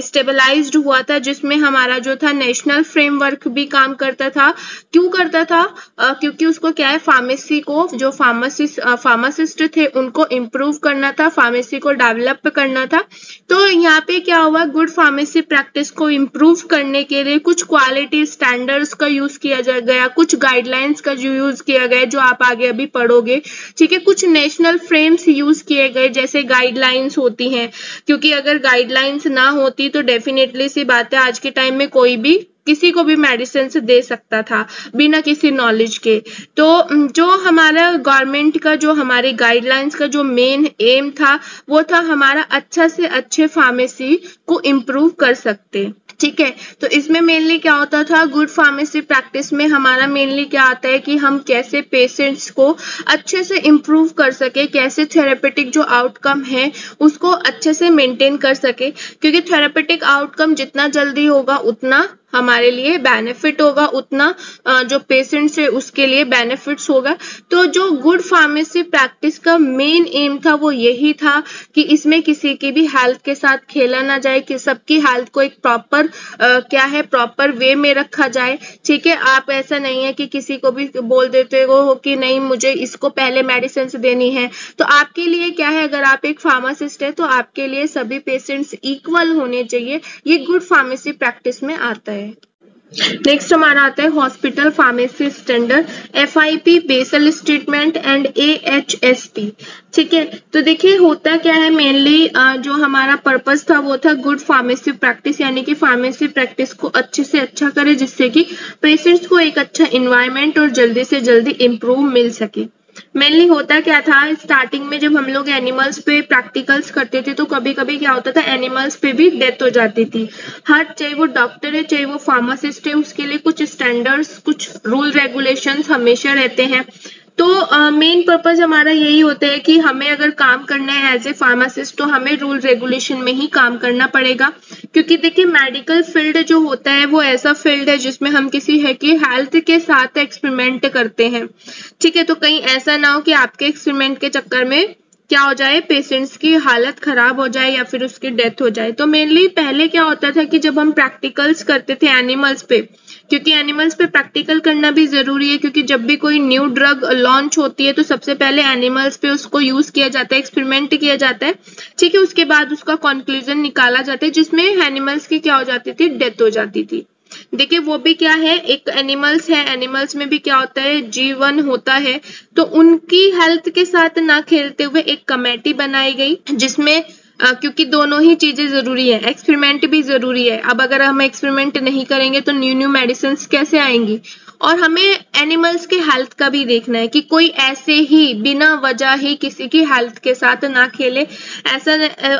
स्टेबलाइज्ड हुआ था जिसमें हमारा जो था नेशनल फ्रेमवर्क भी काम करता था। क्यों करता था? आ, क्योंकि उसको क्या है फार्मेसी को जो फार्मासिस्ट फार्मासिस्ट थे उनको इम्प्रूव करना था फार्मेसी को डेवलप करना था। तो यहाँ पे क्या हुआ गुड फार्मेसी प्रैक्टिस को इम्प्रूव करने के लिए कुछ क्वालिटी स्टैंडर्ड्स का यूज़ किया गया कुछ गाइडलाइंस का यूज़ किया गया जो आप आगे अभी पढ़ोगे, ठीक है? कुछ नेशनल फ्रेम्स यूज़ किए गए, जैसे गाइडलाइंस होती हैं, क्योंकि अगर गाइडलाइंस ना होती तो डेफिनेटली सी बात है, आज के टाइम में कोई भी किसी को भी मेडिसिन दे सकता था, बिना किसी नॉलेज के। तो जो हमारा गवर्नमेंट का, जो हमारे गाइडलाइंस का जो मेन एम था, वो था हमारा अच्छा से अच्छे फार्मेसी को इम्प्रूव कर सकते। ठीक है? तो इसमें मेनली क्या होता था? गुड फार्मेसी प्रैक्टिस में हमारा मेनली क्या आता है कि हम कैसे पेशेंट्स को अच्छे से इम्प्रूव कर सके, कैसे थेरेपेटिक जो आउटकम है, उसको अच्छे से मेंटेन कर सके। क्योंकि थेरेपेटिक आउटकम जितना जल्दी होगा, उतना हमारे लिए बेनिफिट होगा उतना जो पेशेंट्स है उसके लिए बेनिफिट्स होगा। तो जो गुड फार्मेसी प्रैक्टिस का मेन एम था वो यही था कि इसमें किसी की भी हेल्थ के साथ खेला ना जाए, कि सबकी हेल्थ को एक प्रॉपर क्या है प्रॉपर वे में रखा जाए। ठीक है, आप ऐसा नहीं है कि किसी को भी बोल देते हो कि नहीं, मुझे इसको पहले मेडिसिन देनी है। तो आपके लिए क्या है, अगर आप एक फार्मासिस्ट है तो आपके लिए सभी पेशेंट्स इक्वल होने चाहिए। ये गुड फार्मेसी प्रैक्टिस में आता है। है नेक्स्ट हमारा आता है hospital pharmacy standard F I P Basel statement and A H S T ठीक है? तो देखिए, होता क्या है मेनली जो हमारा पर्पस था वो था गुड फार्मेसी प्रैक्टिस यानी कि फार्मेसी प्रैक्टिस को अच्छे से अच्छा करे जिससे कि पेशेंट्स को एक अच्छा इन्वायरमेंट और जल्दी से जल्दी इम्प्रूव मिल सके। मेनली होता क्या था स्टार्टिंग में जब हम लोग एनिमल्स पे प्रैक्टिकल्स करते थे तो कभी कभी क्या होता था एनिमल्स पे भी डेथ हो जाती थी। हर, चाहे वो डॉक्टर है, चाहे वो फार्मासिस्ट है, उसके लिए कुछ स्टैंडर्ड्स कुछ रूल रेगुलेशंस हमेशा रहते हैं। तो मेन uh, पर्पज हमारा यही होता है कि हमें अगर काम करना है एज ए फार्मासिस्ट तो हमें रूल रेगुलेशन में ही काम करना पड़ेगा। क्योंकि देखिए मेडिकल फ़ील्ड जो होता है वो ऐसा फ़ील्ड है जिसमें हम किसी है कि हेल्थ के साथ एक्सपेरिमेंट करते हैं। ठीक है तो कहीं ऐसा ना हो कि आपके एक्सपेरिमेंट के चक्कर में क्या हो जाए पेशेंट्स की हालत खराब हो जाए या फिर उसकी डेथ हो जाए। तो मेनली पहले क्या होता था कि जब हम प्रैक्टिकल्स करते थे एनिमल्स पे, क्योंकि एनिमल्स पे प्रैक्टिकल करना भी ज़रूरी है, क्योंकि जब भी कोई न्यू ड्रग लॉन्च होती है तो सबसे पहले एनिमल्स पे उसको यूज़ किया जाता है एक्सपेरिमेंट किया जाता है। ठीक है, उसके बाद उसका कंक्लूजन निकाला जाता है, जिसमें एनिमल्स की क्या हो जाती थी डेथ हो जाती थी। देखिए वो भी क्या है एक एनिमल्स है एनिमल्स में भी क्या होता है जीवन होता है तो उनकी हेल्थ के साथ ना खेलते हुए एक कमेटी बनाई गई जिसमें आ, क्योंकि दोनों ही चीज़ें ज़रूरी है एक्सपेरिमेंट भी ज़रूरी है। अब अगर हम एक्सपेरिमेंट नहीं करेंगे तो न्यू न्यू मेडिसिन कैसे आएँगी? और हमें एनिमल्स के हेल्थ का भी देखना है कि कोई ऐसे ही बिना वजह ही किसी की हेल्थ के साथ ना खेले। ऐसा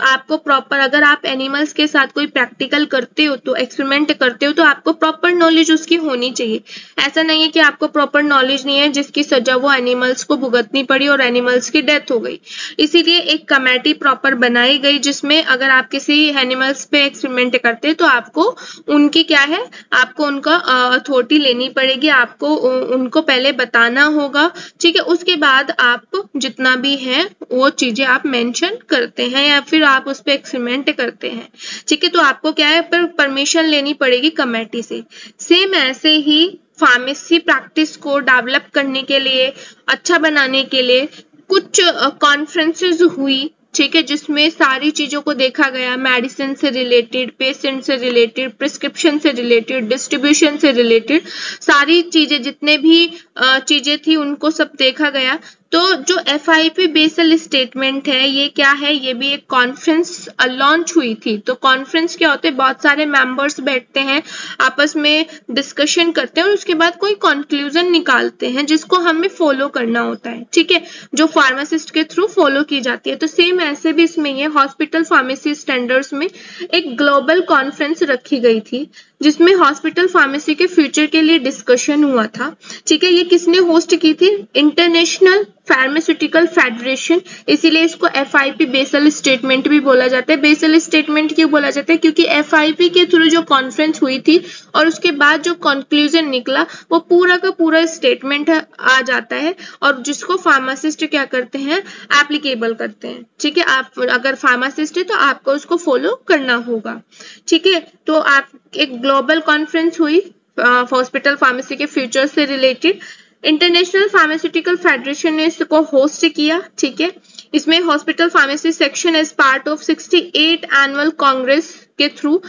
आपको प्रॉपर अगर आप एनिमल्स के साथ कोई प्रैक्टिकल करते हो तो एक्सपेरिमेंट करते हो तो आपको प्रॉपर नॉलेज उसकी होनी चाहिए। ऐसा नहीं है कि आपको प्रॉपर नॉलेज नहीं है जिसकी सजा वो एनिमल्स को भुगतनी पड़ी और एनिमल्स की डेथ हो गई। इसीलिए एक कमेटी प्रॉपर बनाई गई जिसमें अगर आप किसी एनिमल्स पे एक्सपेरिमेंट करते तो आपको उनकी क्या है, आपको उनका अथॉरिटी लेनी पड़ेगी आपको उनको पहले बताना होगा। ठीक है, उसके बाद आप जितना भी है, वो चीज़ें आप मेंशन करते हैं या फिर आप उस पर एक्सपेरिमेंट करते हैं। ठीक है तो आपको क्या है, पर परमिशन लेनी पड़ेगी कमेटी से। सेम ऐसे ही फार्मेसी प्रैक्टिस को डेवलप करने के लिए अच्छा बनाने के लिए कुछ कॉन्फ्रेंसेस हुई ठीक है, जिसमें सारी चीज़ों को देखा गया मेडिसिन से रिलेटेड पेशेंट से रिलेटेड प्रिस्क्रिप्शन से रिलेटेड डिस्ट्रीब्यूशन से रिलेटेड सारी चीज़ें, जितने भी चीज़ें थी, उनको सब देखा गया। तो जो F I P Basel statement है, ये क्या है? ये भी एक कॉन्फ्रेंस लॉन्च हुई थी। तो कॉन्फ्रेंस क्या होते हैं? बहुत सारे मेंबर्स बैठते हैं, आपस में डिस्कशन करते हैं और उसके बाद कोई कंक्लूजन निकालते हैं, जिसको हमें फॉलो करना होता है। ठीक है? जो फार्मासिस्ट के थ्रू फॉलो की जाती है। तो सेम ऐसे भी इसमें ये हॉस्पिटल फार्मेसी स्टैंडर्ड्स में एक ग्लोबल कॉन्फ्रेंस रखी गई थी। जिसमें हॉस्पिटल फार्मेसी के फ्यूचर के लिए डिस्कशन हुआ था। ठीक है, ये किसने होस्ट की थी? इंटरनेशनल फार्मास्यूटिकल फेडरेशन इसीलिए इसको F I P Basel statement भी बोला जाता है। बेसल स्टेटमेंट क्यों बोला जाता है? क्योंकि एफ़ आई पी के थ्रू जो कॉन्फ्रेंस हुई थी और उसके बाद जो कंक्लूजन निकला, वो पूरा का पूरा स्टेटमेंट आ जाता है और जिसको फार्मासिस्ट क्या करते हैं? एप्लीकेबल करते हैं। ठीक है, आप अगर फार्मासिस्ट है तो आपको उसको फॉलो करना होगा। ठीक है तो आप एक ग्लोबल कॉन्फ्रेंस हुई हॉस्पिटल फार्मेसी के फ्यूचर से रिलेटेड इंटरनेशनल फार्मास्यूटिकल फेडरेशन ने इसको होस्ट किया, ठीक है? इसमें hospital pharmacy section as part of 68 annual congress के थ्रू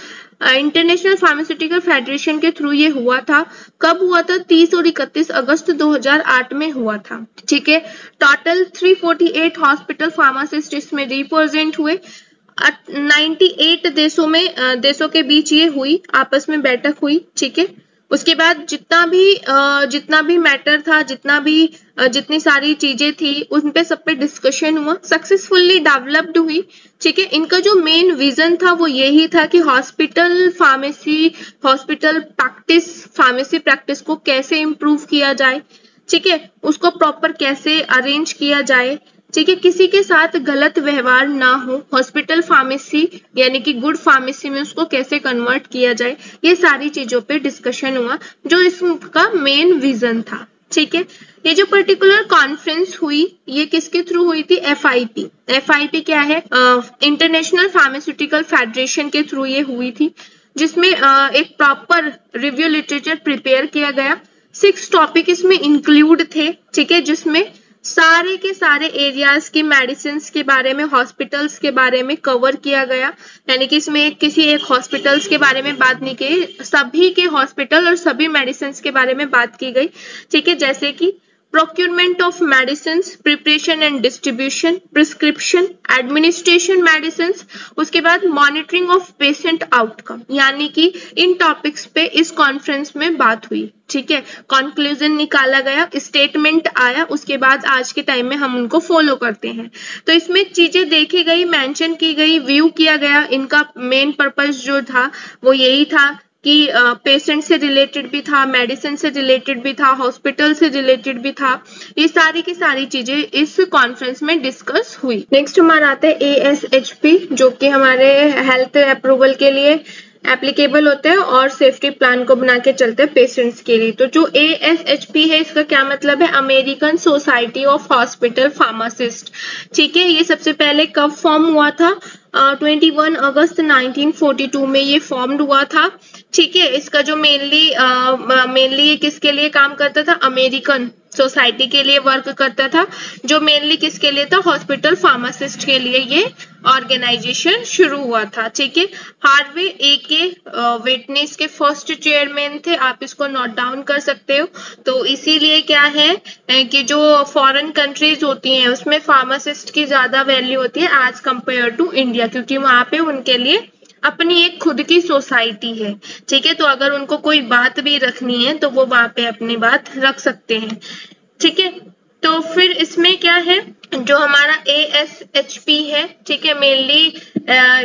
इंटरनेशनल फार्मास्यूटिकल फेडरेशन के थ्रू ये हुआ था। कब हुआ था? 30 और 31 अगस्त 2008 में हुआ था, ठीक है? टोटल 348 हॉस्पिटल फार्मासिस्ट इसमें रिप्रेजेंट हुए। 98 देशों में देशों के बीच ये हुई, आपस में बैठक हुई, ठीक है? उसके बाद जितना भी जितना भी मैटर था, जितना भी जितनी सारी चीज़ें थी, उन पे सब पे डिस्कशन हुआ सक्सेसफुली डेवलप्ड हुई, ठीक है? इनका जो मेन विजन था, वो यही था कि hospital pharmacy hospital practice pharmacy practice को कैसे इम्प्रूव किया जाए, ठीक है? उसको प्रॉपर कैसे अरेंज किया जाए ठीक है किसी के साथ गलत व्यवहार ना हो हॉस्पिटल फार्मेसी यानी कि गुड फार्मेसी में उसको कैसे कन्वर्ट किया जाए ये सारी चीज़ों पे डिस्कशन हुआ जो इसका मेन विजन था। ठीक है ये जो पर्टिकुलर कॉन्फ्रेंस हुई ये किसके थ्रू हुई थी? F I P F I P क्या है? इंटरनेशनल फार्मास्यूटिकल फेडरेशन के थ्रू ये हुई थी जिसमें uh, एक प्रॉपर रिव्यू लिटरेचर प्रिपेयर किया गया। सिक्स टॉपिक इसमें इंक्लूड थे ठीक है जिसमें सारे के सारे एरियाज़ के मेडिसिन के बारे में हॉस्पिटल्स के बारे में कवर किया गया। यानी कि इसमें किसी एक हॉस्पिटल्स के बारे में बात नहीं की सभी के हॉस्पिटल और सभी मेडिसिन के बारे में बात की गई। ठीक है, जैसे कि procurement of medicines preparation and distribution prescription administration medicines उसके बाद monitoring of patient outcome यानी कि इन टॉपिक्स पे इस कॉन्फ्रेंस में बात हुई ठीक है कंक्लूजन निकाला गया स्टेटमेंट आया उसके बाद आज के टाइम में हम उनको फॉलो करते हैं तो इसमें चीज़ें देखी गई मेंशन की गई व्यू किया गया इनका मेन पर्पस जो था वो यही था कि पेशेंट से रिलेटेड भी था मेडिसिन से रिलेटेड भी था हॉस्पिटल से रिलेटेड भी था, ये सारी की सारी चीज़ें इस कॉन्फ्रेंस में डिस्कस हुई। नेक्स्ट हमारा आता है ए जो कि हमारे हेल्थ अप्रूवल के लिए एप्लीकेबल होते हैं और सेफ्टी प्लान को बना के चलते हैं पेशेंट्स के लिए। तो जो ए एस एच पी है, इसका क्या मतलब है? American society of hospital pharmacist ठीक है, ये सबसे पहले कब फॉर्म हुआ था? ट्वेंटी वन अगस्त 1942 में ये फॉर्म्ड हुआ था। ठीक है, इसका जो मेनली मेनली ये किसके लिए काम करता था? अमेरिकन सोसाइटी के लिए वर्क करता था। जो मेनली किसके लिए था? हॉस्पिटल फार्मासिस्ट के लिए ये ऑर्गेनाइजेशन शुरू हुआ था, ठीक है? हार्वे ए के विटनेस के फ़र्स्ट चेयरमैन थे। आप इसको नोट डाउन कर सकते हो। तो इसीलिए क्या है कि जो फॉरेन कंट्रीज़ होती हैं, उसमें फार्मासिस्ट की ज़्यादा वैल्यू होती है एज कंपेयर टू इंडिया क्योंकि वहाँ पे उनके लिए अपनी एक खुद की सोसाइटी है, ठीक है? तो अगर उनको कोई बात भी रखनी है तो वो वहाँ पे अपनी बात रख सकते हैं, ठीक है? तो फिर इसमें क्या है? जो हमारा ए एस एच पी है, ठीक है मेनली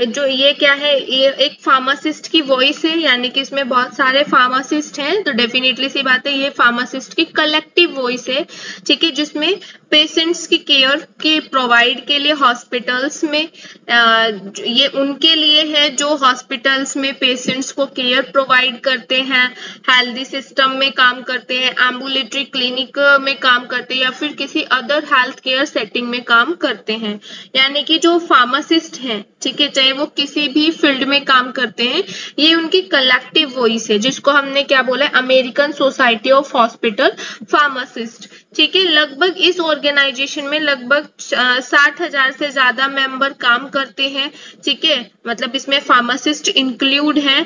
जो ये क्या है, ये एक फार्मासिस्ट की वॉइस है, यानी कि इसमें बहुत सारे फार्मासिस्ट हैं तो डेफिनेटली सी बात है, ये फार्मासिस्ट की कलेक्टिव वॉइस है, ठीक है, जिसमें पेशेंट्स की केयर के प्रोवाइड के लिए हॉस्पिटल्स में ये उनके लिए है जो हॉस्पिटल्स में पेशेंट्स को केयर प्रोवाइड करते हैं हेल्दी सिस्टम में काम करते हैं एम्बुलेटरी क्लिनिक में काम करते हैं, या फिर किसी अदर हेल्थ केयर सेटिंग में काम करते हैं। यानी कि जो फार्मासिस्ट हैं, ठीक है, चाहे वो किसी भी फ़ील्ड में काम करते हैं, ये उनकी कलेक्टिव वॉइस है, जिसको हमने क्या बोला American society of hospital pharmacist ठीक है, लगभग इस ऑर्गेनाइजेशन में लगभग साठ हज़ार से ज़्यादा मेंबर काम करते हैं, ठीक है? मतलब इसमें फार्मासिस्ट इंक्लूड हैं।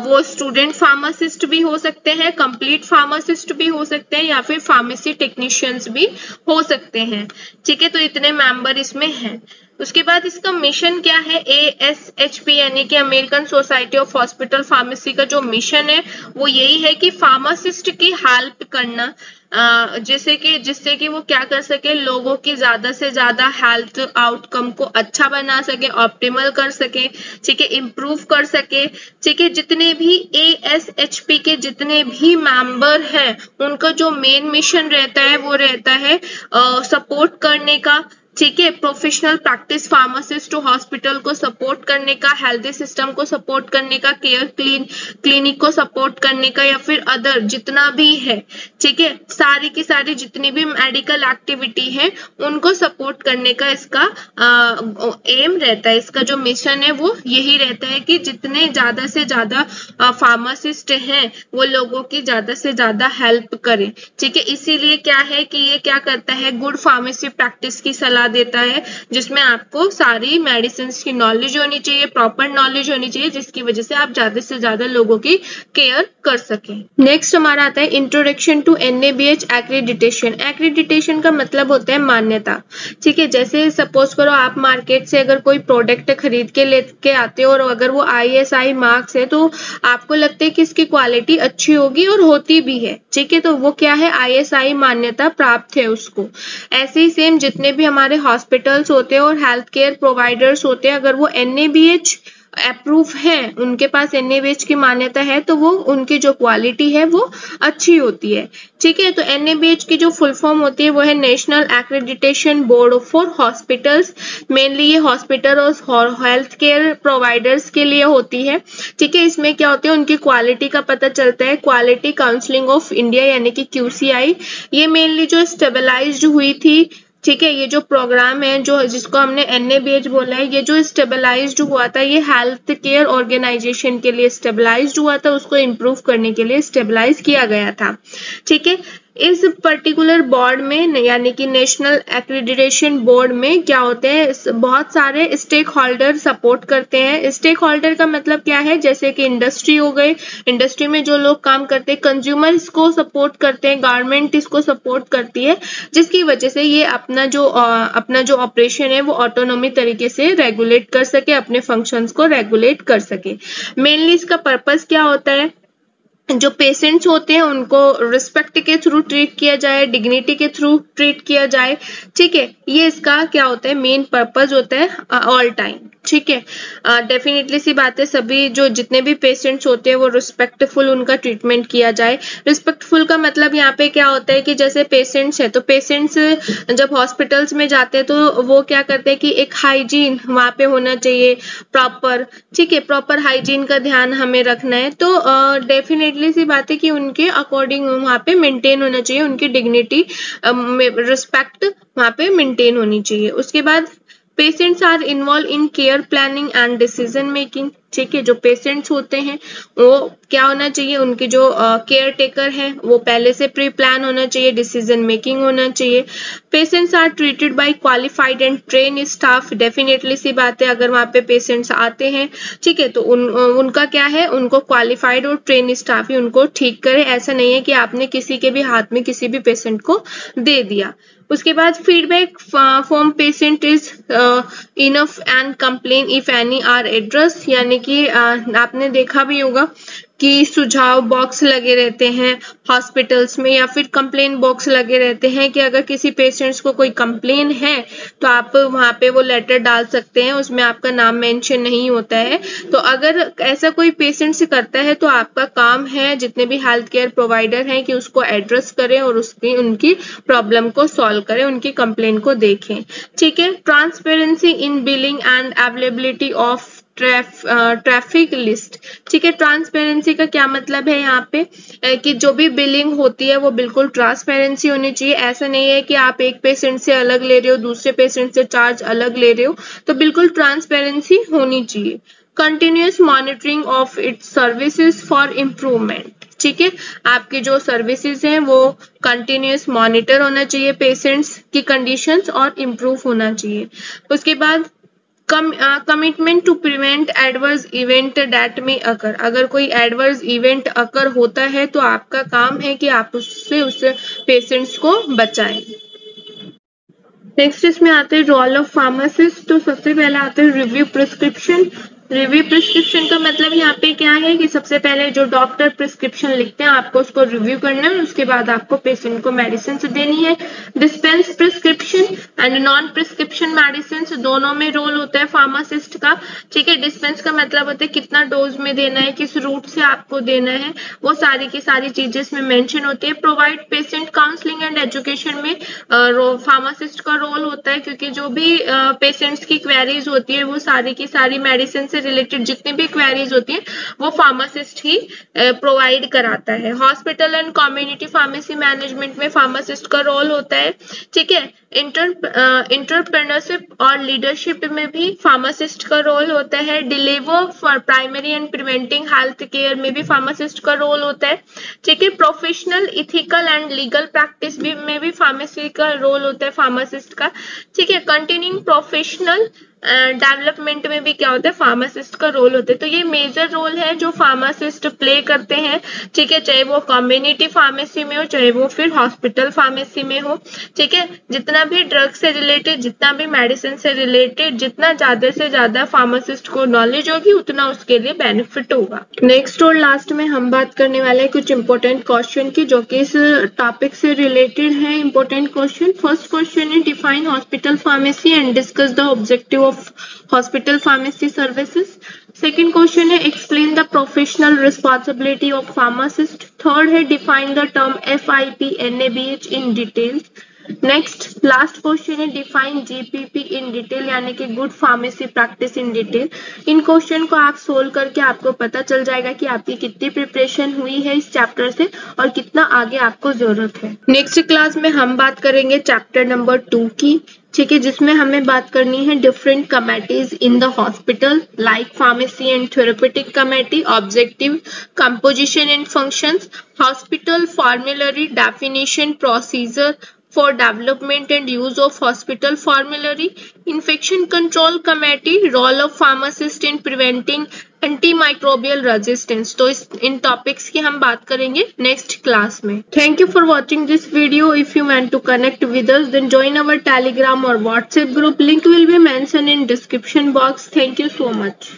वो स्टूडेंट फार्मासिस्ट भी हो सकते हैं कंप्लीट फार्मासिस्ट भी हो सकते हैं, या फिर फार्मेसी टेक्नीशियंस भी हो सकते हैं। ठीक है तो इतने मेंबर इसमें हैं। उसके बाद इसका मिशन क्या है? ए एस एच पी यानी कि American society of hospital pharmacy का जो मिशन है, वो यही है कि फार्मासिस्ट की हेल्प करना जैसे कि, जिससे कि वो क्या कर सके, लोगों की ज़्यादा से ज़्यादा हेल्थ आउटकम को अच्छा बना सके ऑप्टिमल कर सके, ठीक है इम्प्रूव कर सके, ठीक है, जितने भी ए एस एच पी के जितने भी मेंबर हैं, उनका जो मेन मिशन रहता है, वो रहता है सपोर्ट करने का ठीक है प्रोफेशनल प्रैक्टिस फार्मासिस्ट हॉस्पिटल को सपोर्ट करने का हेल्दी सिस्टम को सपोर्ट करने का केयर क्लीन क्लिनिक को सपोर्ट करने का या फिर अदर जितना भी है ठीक है सारी की सारी जितनी भी मेडिकल एक्टिविटी है उनको सपोर्ट करने का इसका आ, एम रहता है इसका जो मिशन है वो यही रहता है कि जितने ज़्यादा से ज़्यादा फार्मासिस्ट हैं वो लोगों की ज़्यादा से ज़्यादा हेल्प करें ठीक है इसीलिए क्या है कि ये क्या करता है गुड फार्मेसी प्रैक्टिस की सलाह देता है, जिसमें आपको सारी मेडिसिन की नॉलेज होनी चाहिए प्रॉपर नॉलेज होनी चाहिए, जिसकी वजह से आप ज़्यादा से ज़्यादा लोगों की केयर कर सकें। नेक्स्ट हमारा आता है introduction to NABH accreditation accreditation का मतलब होता है मान्यता। ठीक है, जैसे सपोज़ करो आप मार्केट से अगर कोई प्रोडक्ट खरीद के लेके आते हो और अगर वो आई एस आई मार्क्स है तो आपको लगता है कि इसकी क्वालिटी अच्छी होगी और होती भी है। ठीक है तो वो क्या है? आई एस आई मान्यता प्राप्त है उसको। ऐसे ही सेम जितने भी हमारे हॉस्पिटल्स होते हैं और हेल्थ केयर प्रोवाइडर्स होते हैं। अगर वो NABH अप्रूव है, उनके पास एनएबीएच की मान्यता है तो वो उनकी जो क्वालिटी है, वो अच्छी होती है। ठीक है तो एनएबीएच की जो फुल फॉर्म होती है, वो है national accreditation board for hospitals mainly ये हॉस्पिटल और हेल्थ केयर प्रोवाइडर्स के लिए होती है। ठीक है, इसमें क्या होती है, उनकी क्वालिटी का पता चलता है। क्वालिटी काउंसलिंग ऑफ़ इंडिया यानी कि क्यूसीआई ये मेनली जो स्टेबलाइज हुई थी ठीक है, ये जो प्रोग्राम है, जो जिसको हमने एनएबीएच बोला है, ये जो स्टेबलाइज्ड हुआ था, ये हेल्थ केयर ऑर्गेनाइजेशन के लिए स्टेबलाइज्ड हुआ था, उसको इम्प्रूव करने के लिए स्टेबलाइज किया गया था। ठीक है इस पर्टिकुलर बोर्ड में, यानी कि नेशनल एक्रेडिटेशन बोर्ड में क्या होते हैं बहुत सारे स्टेक होल्डर सपोर्ट करते हैं। स्टेक होल्डर का मतलब क्या है? जैसे कि इंडस्ट्री हो गई इंडस्ट्री में जो लोग काम करते हैं कंज्यूमर इसको सपोर्ट करते हैं गवर्नमेंट इसको सपोर्ट करती है, जिसकी वजह से ये अपना जो अपना जो ऑपरेशन है, वो ऑटोनोमी तरीके से रेगुलेट कर सके, अपने फ़ंक्शंस को रेगुलेट कर सके। मेनली इसका पर्पज क्या होता है? जो पेशेंट्स होते हैं, उनको रिस्पेक्ट के थ्रू ट्रीट किया जाए डिग्निटी के थ्रू ट्रीट किया जाए। ठीक है, ये इसका क्या होता है मेन पर्पज होता है ऑल टाइम ठीक है। डेफिनेटली सी बात है सभी जो जितने भी पेशेंट्स होते हैं वो रिस्पेक्टफुल उनका ट्रीटमेंट किया जाए। रिस्पेक्टफुल का मतलब यहाँ पे क्या होता है कि जैसे पेशेंट्स है तो पेशेंट्स जब हॉस्पिटल्स में जाते हैं तो वो क्या करते हैं कि एक हाइजीन वहाँ पे होना चाहिए प्रॉपर ठीक है प्रॉपर हाइजीन का ध्यान हमें रखना है। तो डेफिनेटली uh, सी बात है कि उनके अकॉर्डिंग वहाँ पे मेंटेन होना चाहिए उनकी डिग्निटी रिस्पेक्ट वहाँ पे मेंटेन होनी चाहिए। उसके बाद patients are involve in care planning and decision making ठीक है जो पेशेंट्स होते हैं वो क्या होना चाहिए? उनके जो केयर uh, टेकर है वो पहले से प्री प्लान होना चाहिए डिसीज़न मेकिंग होना चाहिए। Patients are treated by qualified and train staff definitely सी बात है अगर वहाँ पे पेशेंट्स आते हैं ठीक है तो उन उनका क्या है? उनको क्वालिफाइड और ट्रेन स्टाफ ही उनको ठीक करे। ऐसा नहीं है कि आपने किसी के भी हाथ में किसी भी पेशेंट को दे दिया। उसके बाद feedback form patient is enough and complain if any are address यानी कि uh, आपने देखा भी होगा कि सुझाव बॉक्स लगे रहते हैं हॉस्पिटल्स में या फिर कंप्लेन बॉक्स लगे रहते हैं कि अगर किसी पेशेंट्स को कोई कंप्लेन है तो आप वहाँ पे वो लेटर डाल सकते हैं, उसमें आपका नाम मेंशन नहीं होता है। तो अगर ऐसा कोई पेशेंट से करता है तो आपका काम है, जितने भी हेल्थ केयर प्रोवाइडर हैं कि उसको एड्रेस करें और उसकी, उनकी प्रॉब्लम को सॉल्व करें, उनकी कंप्लेन को देखें। ठीक है? Transparency in billing and availability of traffic list. ठीक है ट्रांसपेरेंसी का क्या मतलब है यहाँ पे? कि जो भी बिलिंग होती है वो बिल्कुल ट्रांसपेरेंसी होनी चाहिए। ऐसा नहीं है कि आप एक पेशेंट से अलग ले रहे हो, दूसरे पेशेंट से चार्ज अलग ले रहे हो तो बिल्कुल ट्रांसपेरेंसी होनी चाहिए। Continuous monitoring of its services for improvement ठीक है, आपकी जो सर्विसेज़ हैं वो कंटिन्यूस मॉनिटर होना चाहिए पेशेंट्स की कंडीशंस और इम्प्रूव होना चाहिए। उसके बाद commitment to prevent adverse event that may occur अगर कोई एडवर्स इवेंट अकर होता है तो आपका काम है कि आप उससे, उस पेशेंट्स को बचाएँ। नेक्स्ट इसमें आते हैं रोल ऑफ़ फार्मासिस्ट तो सबसे पहले आते हैं रिव्यू प्रिस्क्रिप्शन रिव्यू प्रिस्क्रिप्शन का मतलब यहाँ पे क्या है कि सबसे पहले जो डॉक्टर प्रिस्क्रिप्शन लिखते हैं, आपको उसको रिव्यू करना है, उसके बाद आपको पेशेंट को मेडिसिन देनी है। Dispense prescription and non prescription medicine दोनों में रोल होता है फार्मासिस्ट का। ठीक है डिस्पेंस का मतलब होता है कितना डोज में देना है, किस रूट से आपको देना है। वो सारी की सारी चीज़ें इसमें मैंशन होती है। Provide patient counselling and education में फार्मासिस्ट का रोल होता है, क्योंकि जो भी पेशेंट्स की क्वेरीज होती है, वो सारी की सारी मेडिसिन से रिलेटेड जितनी भी क्वेरीज होती हैं, वो फार्मासिस्ट ही प्रोवाइड कराता है। Hospital and community pharmacy management में फार्मासिस्ट का रोल होता है। ठीक है? इंटर इंटरप्रेनरशिप और लीडरशिप में भी फार्मासिस्ट का रोल होता है। Deliver for primary and preventing health care में भी फार्मासिस्ट का रोल होता है। ठीक है? Professional ethical and legal practice में भी फार्मेसी का रोल होता है फार्मासिस्ट का। ठीक है? कंटिन्यूइंग प्रोफेशनल डेवलपमेंट में भी क्या होता है फार्मासिस्ट का रोल होता है। तो ये मेजर रोल है जो फार्मासिस्ट प्ले करते हैं। ठीक है, चाहे वो कम्युनिटी फार्मेसी में हो, चाहे वो फिर हॉस्पिटल फार्मेसी में हो। ठीक है, जितना भी ड्रग से रिलेटेड जितना भी मेडिसिन से रिलेटेड जितना ज़्यादा से ज़्यादा फार्मासिस्ट को नॉलेज होगी, उतना उसके लिए बेनिफिट होगा। नेक्स्ट और लास्ट में हम बात करने वाले हैं कुछ इंपॉर्टेंट क्वेश्चन की, जो कि इस टॉपिक से रिलेटेड है इंपॉर्टेंट क्वेश्चन फ़र्स्ट क्वेश्चन है define hospital pharmacy and discuss the objective of hospital pharmacy services. Second question है explain the professional responsibility of pharmacist. Third है define the term FIP NABH in details. Next last question है define GPP in detail यानी कि good pharmacy practice in detail in question को आप solve करके आपको पता चल जाएगा कि आपकी कितनी प्रिपरेशन हुई है इस चैप्टर से और कितना आगे आपको ज़रूरत है। नेक्स्ट क्लास में हम बात करेंगे चैप्टर नंबर टू की, ठीक है, जिसमें हमें बात करनी है different committees in the hospital like pharmacy and therapeutic committee objective composition and functions hospital formulary definition procedure for development and use of hospital formulary, infection control committee, role of pharmacist in preventing antimicrobial resistance. तो इस इन topics की हम बात करेंगे next class में thank you for watching this video if you want to connect with us then join our telegram or whatsapp group link will be mentioned in description box thank you so much